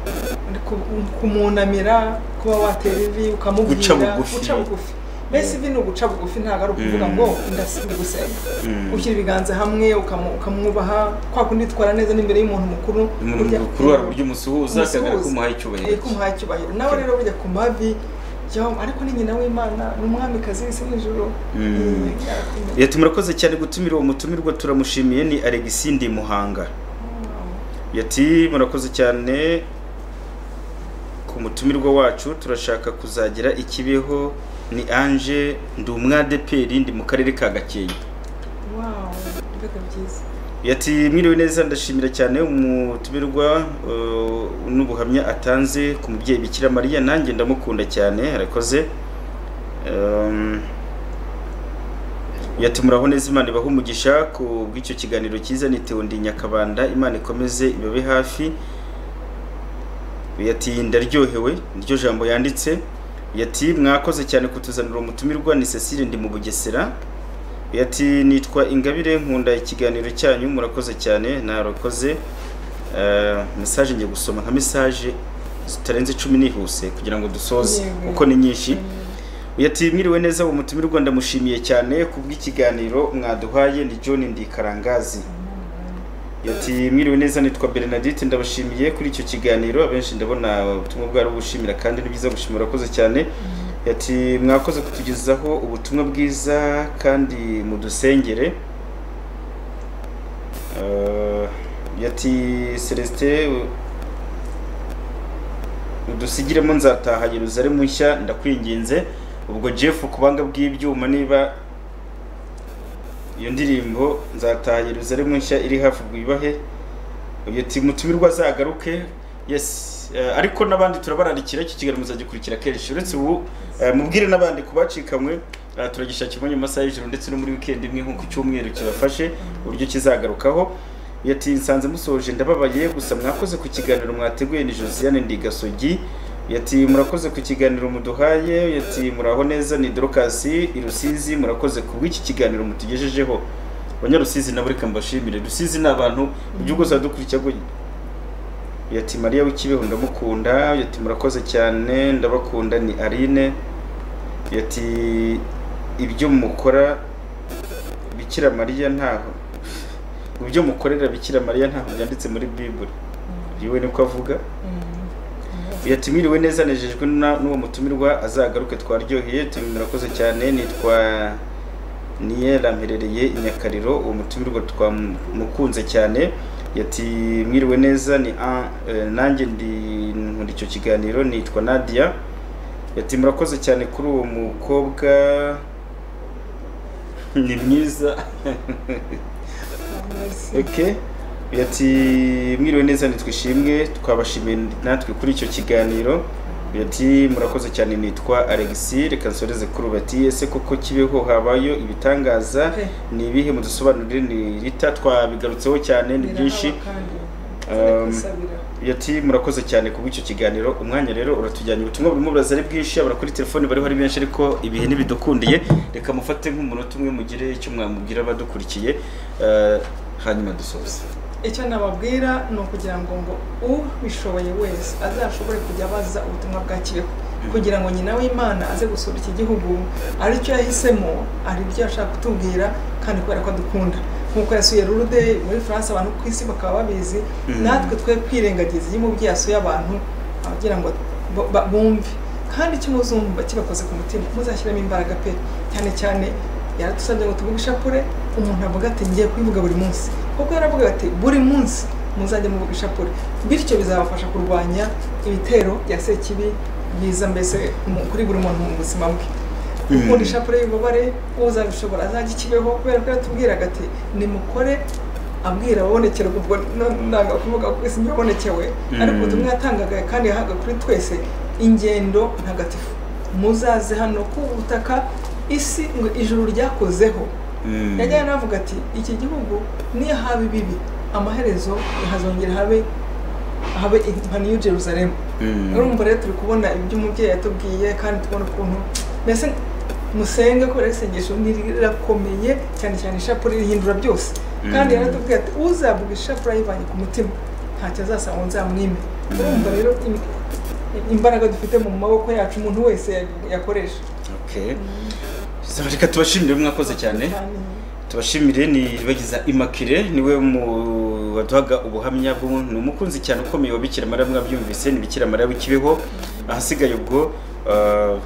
Kumunamira kuba watera ivi ukamubwira Guca bugufi. mbese ivi ni uguca bugufi ntabwo ari ukuvuga Mm. ngo ndasibye gusenga Mm. ushyira ibiganza hamwe ukamwubaha kwa kundi twara neza n'imbere y'umuntu mukuru umuntu mukuru hari uburyo umusuhuza umusuhuza. akagaragara ko umuhaye icyubahiro Eh, kumuhaye icyubahiro nawe rero burya ku mavi ariko ni nyina w'imana ni umwamikazi w'isi n'ijuru Mm. Eh, murakoze cyane gutumira uwo mutumirwa turamushimiye ni Alexis Ndi Muhanga yati murakoze cyane ku mutumirwa wacu turashaka kuzagira ikibeho. Ni Ange ndi umwadeperi ndi mu karere ka Gakenke. Yati mwiriwe neza ndashimira cyane umutumirwa uh, n'ubuhamya atanze ku mubyeyi Bikira Mariya. Nanjye ndamukunda cyane arakoze. Um, yati muraho neza imana ibaha umugisha ku bw'icyo kiganiro cyiza. Nitewe ndi nyakabanda. Imana ikomeze ibabe hafi. Yati ndaryohewe niryo jambo yanditse. Yati mwakoze cyane kutuzanira umutumirwa ni Cecile ndi mu Bugesera. Yati nitwa ingabire nkunda ikiganiro cyanyu murakoze cyane narakoze uh, message ngiye gusoma nka message zitarenze icumi nihuse kugira ngo dusoze kuko ni nyinshi. Yati mwiriwe neza uwo mutumirwa ndamushimiye cyane ku bw'ikiganiro mwaduhaye ni John ndi Karangazi yati mwiriwe neza nitwa Bernadette ndabashimiye kuri icyo kiganiro. Abenshi ndabona ubutumwa bwari bushimira kandi ni byiza gushimira urakoze cyane. Yati mwakoze kutugezaho ubutumwa bwiza kandi mudusengere. Yati Celestin udusigiremo nzataha Yerusalemu nshya ndakwinginze. Ubwo Jeff ku banga bw'ibyuma niba iyo ndirimbo nzataha Yerusalemu nshya iri hafi bwibahe yati mutumirwa azagaruke yes Eh, ariko n'abandi turabararikira iki kiganiro muzagikurikira kenshi. Uretse ubu eh, mubwire n'abandi kubacikanywe eh, turagishakira umwanya mu masaha y'ijoro ndetse no muri weekend imwe nko ku cyumweru kibafashe uburyo kizagarukaho. Yati nsanze musoje ndababaye gusa mwakoze ku kiganiro mwateguye ni Josiane Ndigasogi. Yati murakoze ku kiganiro muduhaye yati muraho neza ni Dorcas i Rusizi murakoze ku bw'iki kiganiro mutugejejeho. Abanyarusizi nabo reka mbashimire. Rusizi ni abantu mu gihugu dukurikira yati mariya w'ikibeho ndamukunda. Yati murakoze cyane ndabakunda. Ni aline. Yati ibyo mukora bikira mariya ntaho. Ibyo mukorera bikira mariya ntaho byanditse muri bibure yiwe niko avuga. Yati mwiriwe neza nejejwe n'uwo mutumirwa azagaruke twaryoheye turi murakoze cyane nitwa niyera mperereye i nyakariro uwo mutumirwa twamukunze cyane. Yati mwiriwe neza ni eh, nanjye ndi nkunda icyo kiganiro nitwa nadia. Yati murakoze cyane kuri uwo mukobwa ni mwiza. *laughs* yati mwiriwe neza nitwishimwe twabashimiye natwe kuri icyo kiganiro. Yati murakoze cyane nitwa Alexis reka nsoreze kuri ubu. Ati ese koko kibeho habayo ibitangaza? Ni ibihe mudusobanurire ni rita twabigarutseho cyane ni byinshi. Um, yati murakoze cyane ku bw'icyo kiganiro. Umwanya rero uratujyanye ubutumwa burimo buraza ari bwinshi abara kuri telefone bariho ari benshi ariko ibihe ntibidukundiye. Reka mufate nk'umunota umwe mugire icyo mwamubwira abadukurikiye uh, hanyuma dusoze. Icyo nababwira ni ukugira ngo ngo ubishoboye wese azashobore kujya abaza ubutumwa bwa kibeho. Kugira ngo nyina w'imana aze gusura iki gihugu ari cyo yahisemo ari byo yashaka kutubwira kandi kubera ko adukunda. Nk'uko yasuye rurude muri france abantu ku isi bakaba babizi Mm. natwe twe kwirengagiza iyo umubyeyi yasuye abantu agira ngo bumve. Kandi icyo muzumva kibakoze ku mutima muzashyiramo imbaraga pe. Cyane cyane yaradusabye ngo tuvuge ishapure umuntu avuga ati ngiye kubivuga buri munsi. Kuko yaravuga ati buri munsi muzajya muvuga ishapure bityo bizabafasha kurwanya ibitero bya sekibi biza mbese kuri buri muntu mu buzima bwe. Mm. gukunda ishapure y'ububabare uzabishobora azajya ikibeho kubera ko yatubwiraga ati nimukore abwira abonekerwa ubwo nanga kuvuga ko isi yabonekewe Mm. ariko ubutumwa yatangaga kandi yahaga kuri twese ingendo ntagatifu. Muzaze hano ku butaka isi ngo ijuru ryakozeho. Mm. yajyaga navuga ati iki gihugu niyo haba ibibi amaherezo hazongera habe habe nka new jerusalem. Mm. urumva rero turi kubona ibyo umubyeyi yatubwiye kandi tubona ukuntu mbese musenge kubera isengesho rirakomeye cyane cyane ishapure rihindura byose. Kandi Mm. yaratubwiye ati uzavuga ishapure ayivanye ku mutima ntacyo azasaba ngo nzamwime. Urumva rero im- imbaraga dufite mu maboko yacu umuntu wese yakoresha. Reka tubashimire mwakoze cyane. Tubashimire ni bagiza Immaculée ni we mu waduhaga ubuhamya ni umukunzi cyane ukomeye wa Bikira Mariya mwabyumvise ni Bikira Mariya w'ikibeho. Ahasigaye ubwo ah,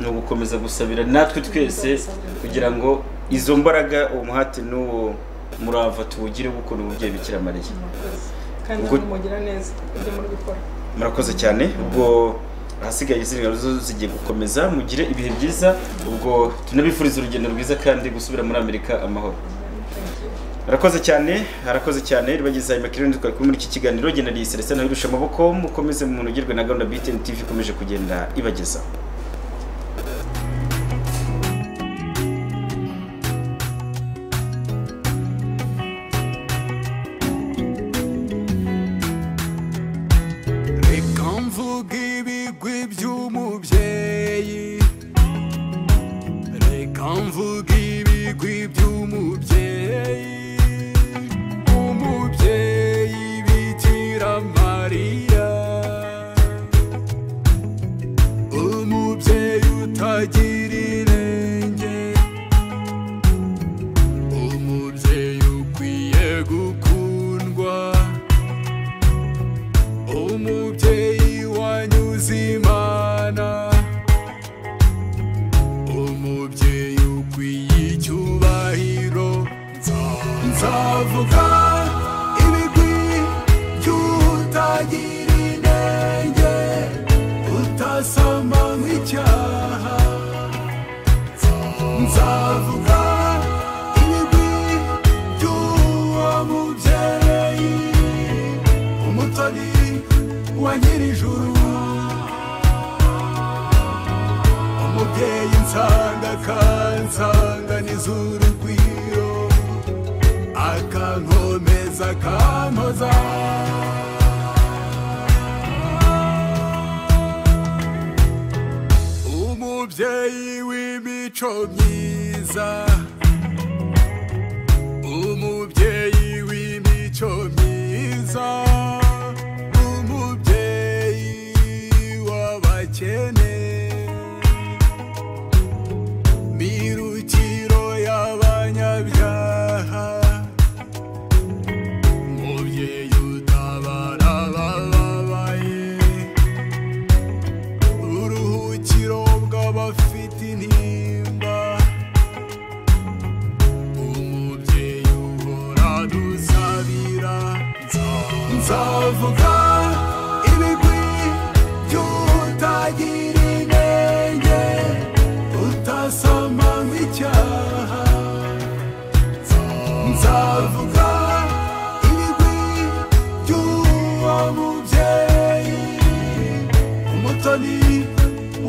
ni ugukomeza gusabira natwe twese kugira ngo izo mbaraga uwo muhati n'uwo murava tuwugire gukunda umubyeyi Bikira Mariya. Kandi murakoze cyane. Ubwo ahasigaye izindi zo zigiye gukomeza mugire ibihe byiza ubwo tunabifuriza urugendo rwiza kandi gusubira muri amerika amahoro. Arakoze cyane arakoze cyane. Ribagiza imakirere twari kumwe muri iki kiganiro. Genda ni Celestin nabirusha amaboko mukomeze mu munogirwe na gahunda BTN TV ikomeje kugenda ibageza umubyeyi nsanga kansanganiza urugwiro akankomeza akampoza umubyeyi w'imico myiza.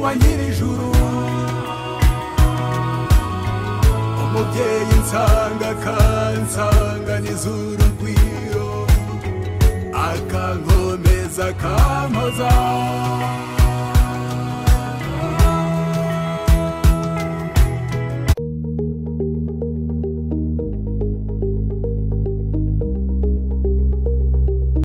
Wa nyir'ijuru umubyeyi nsanga kansanganiza urugwiro akankomeza akampoza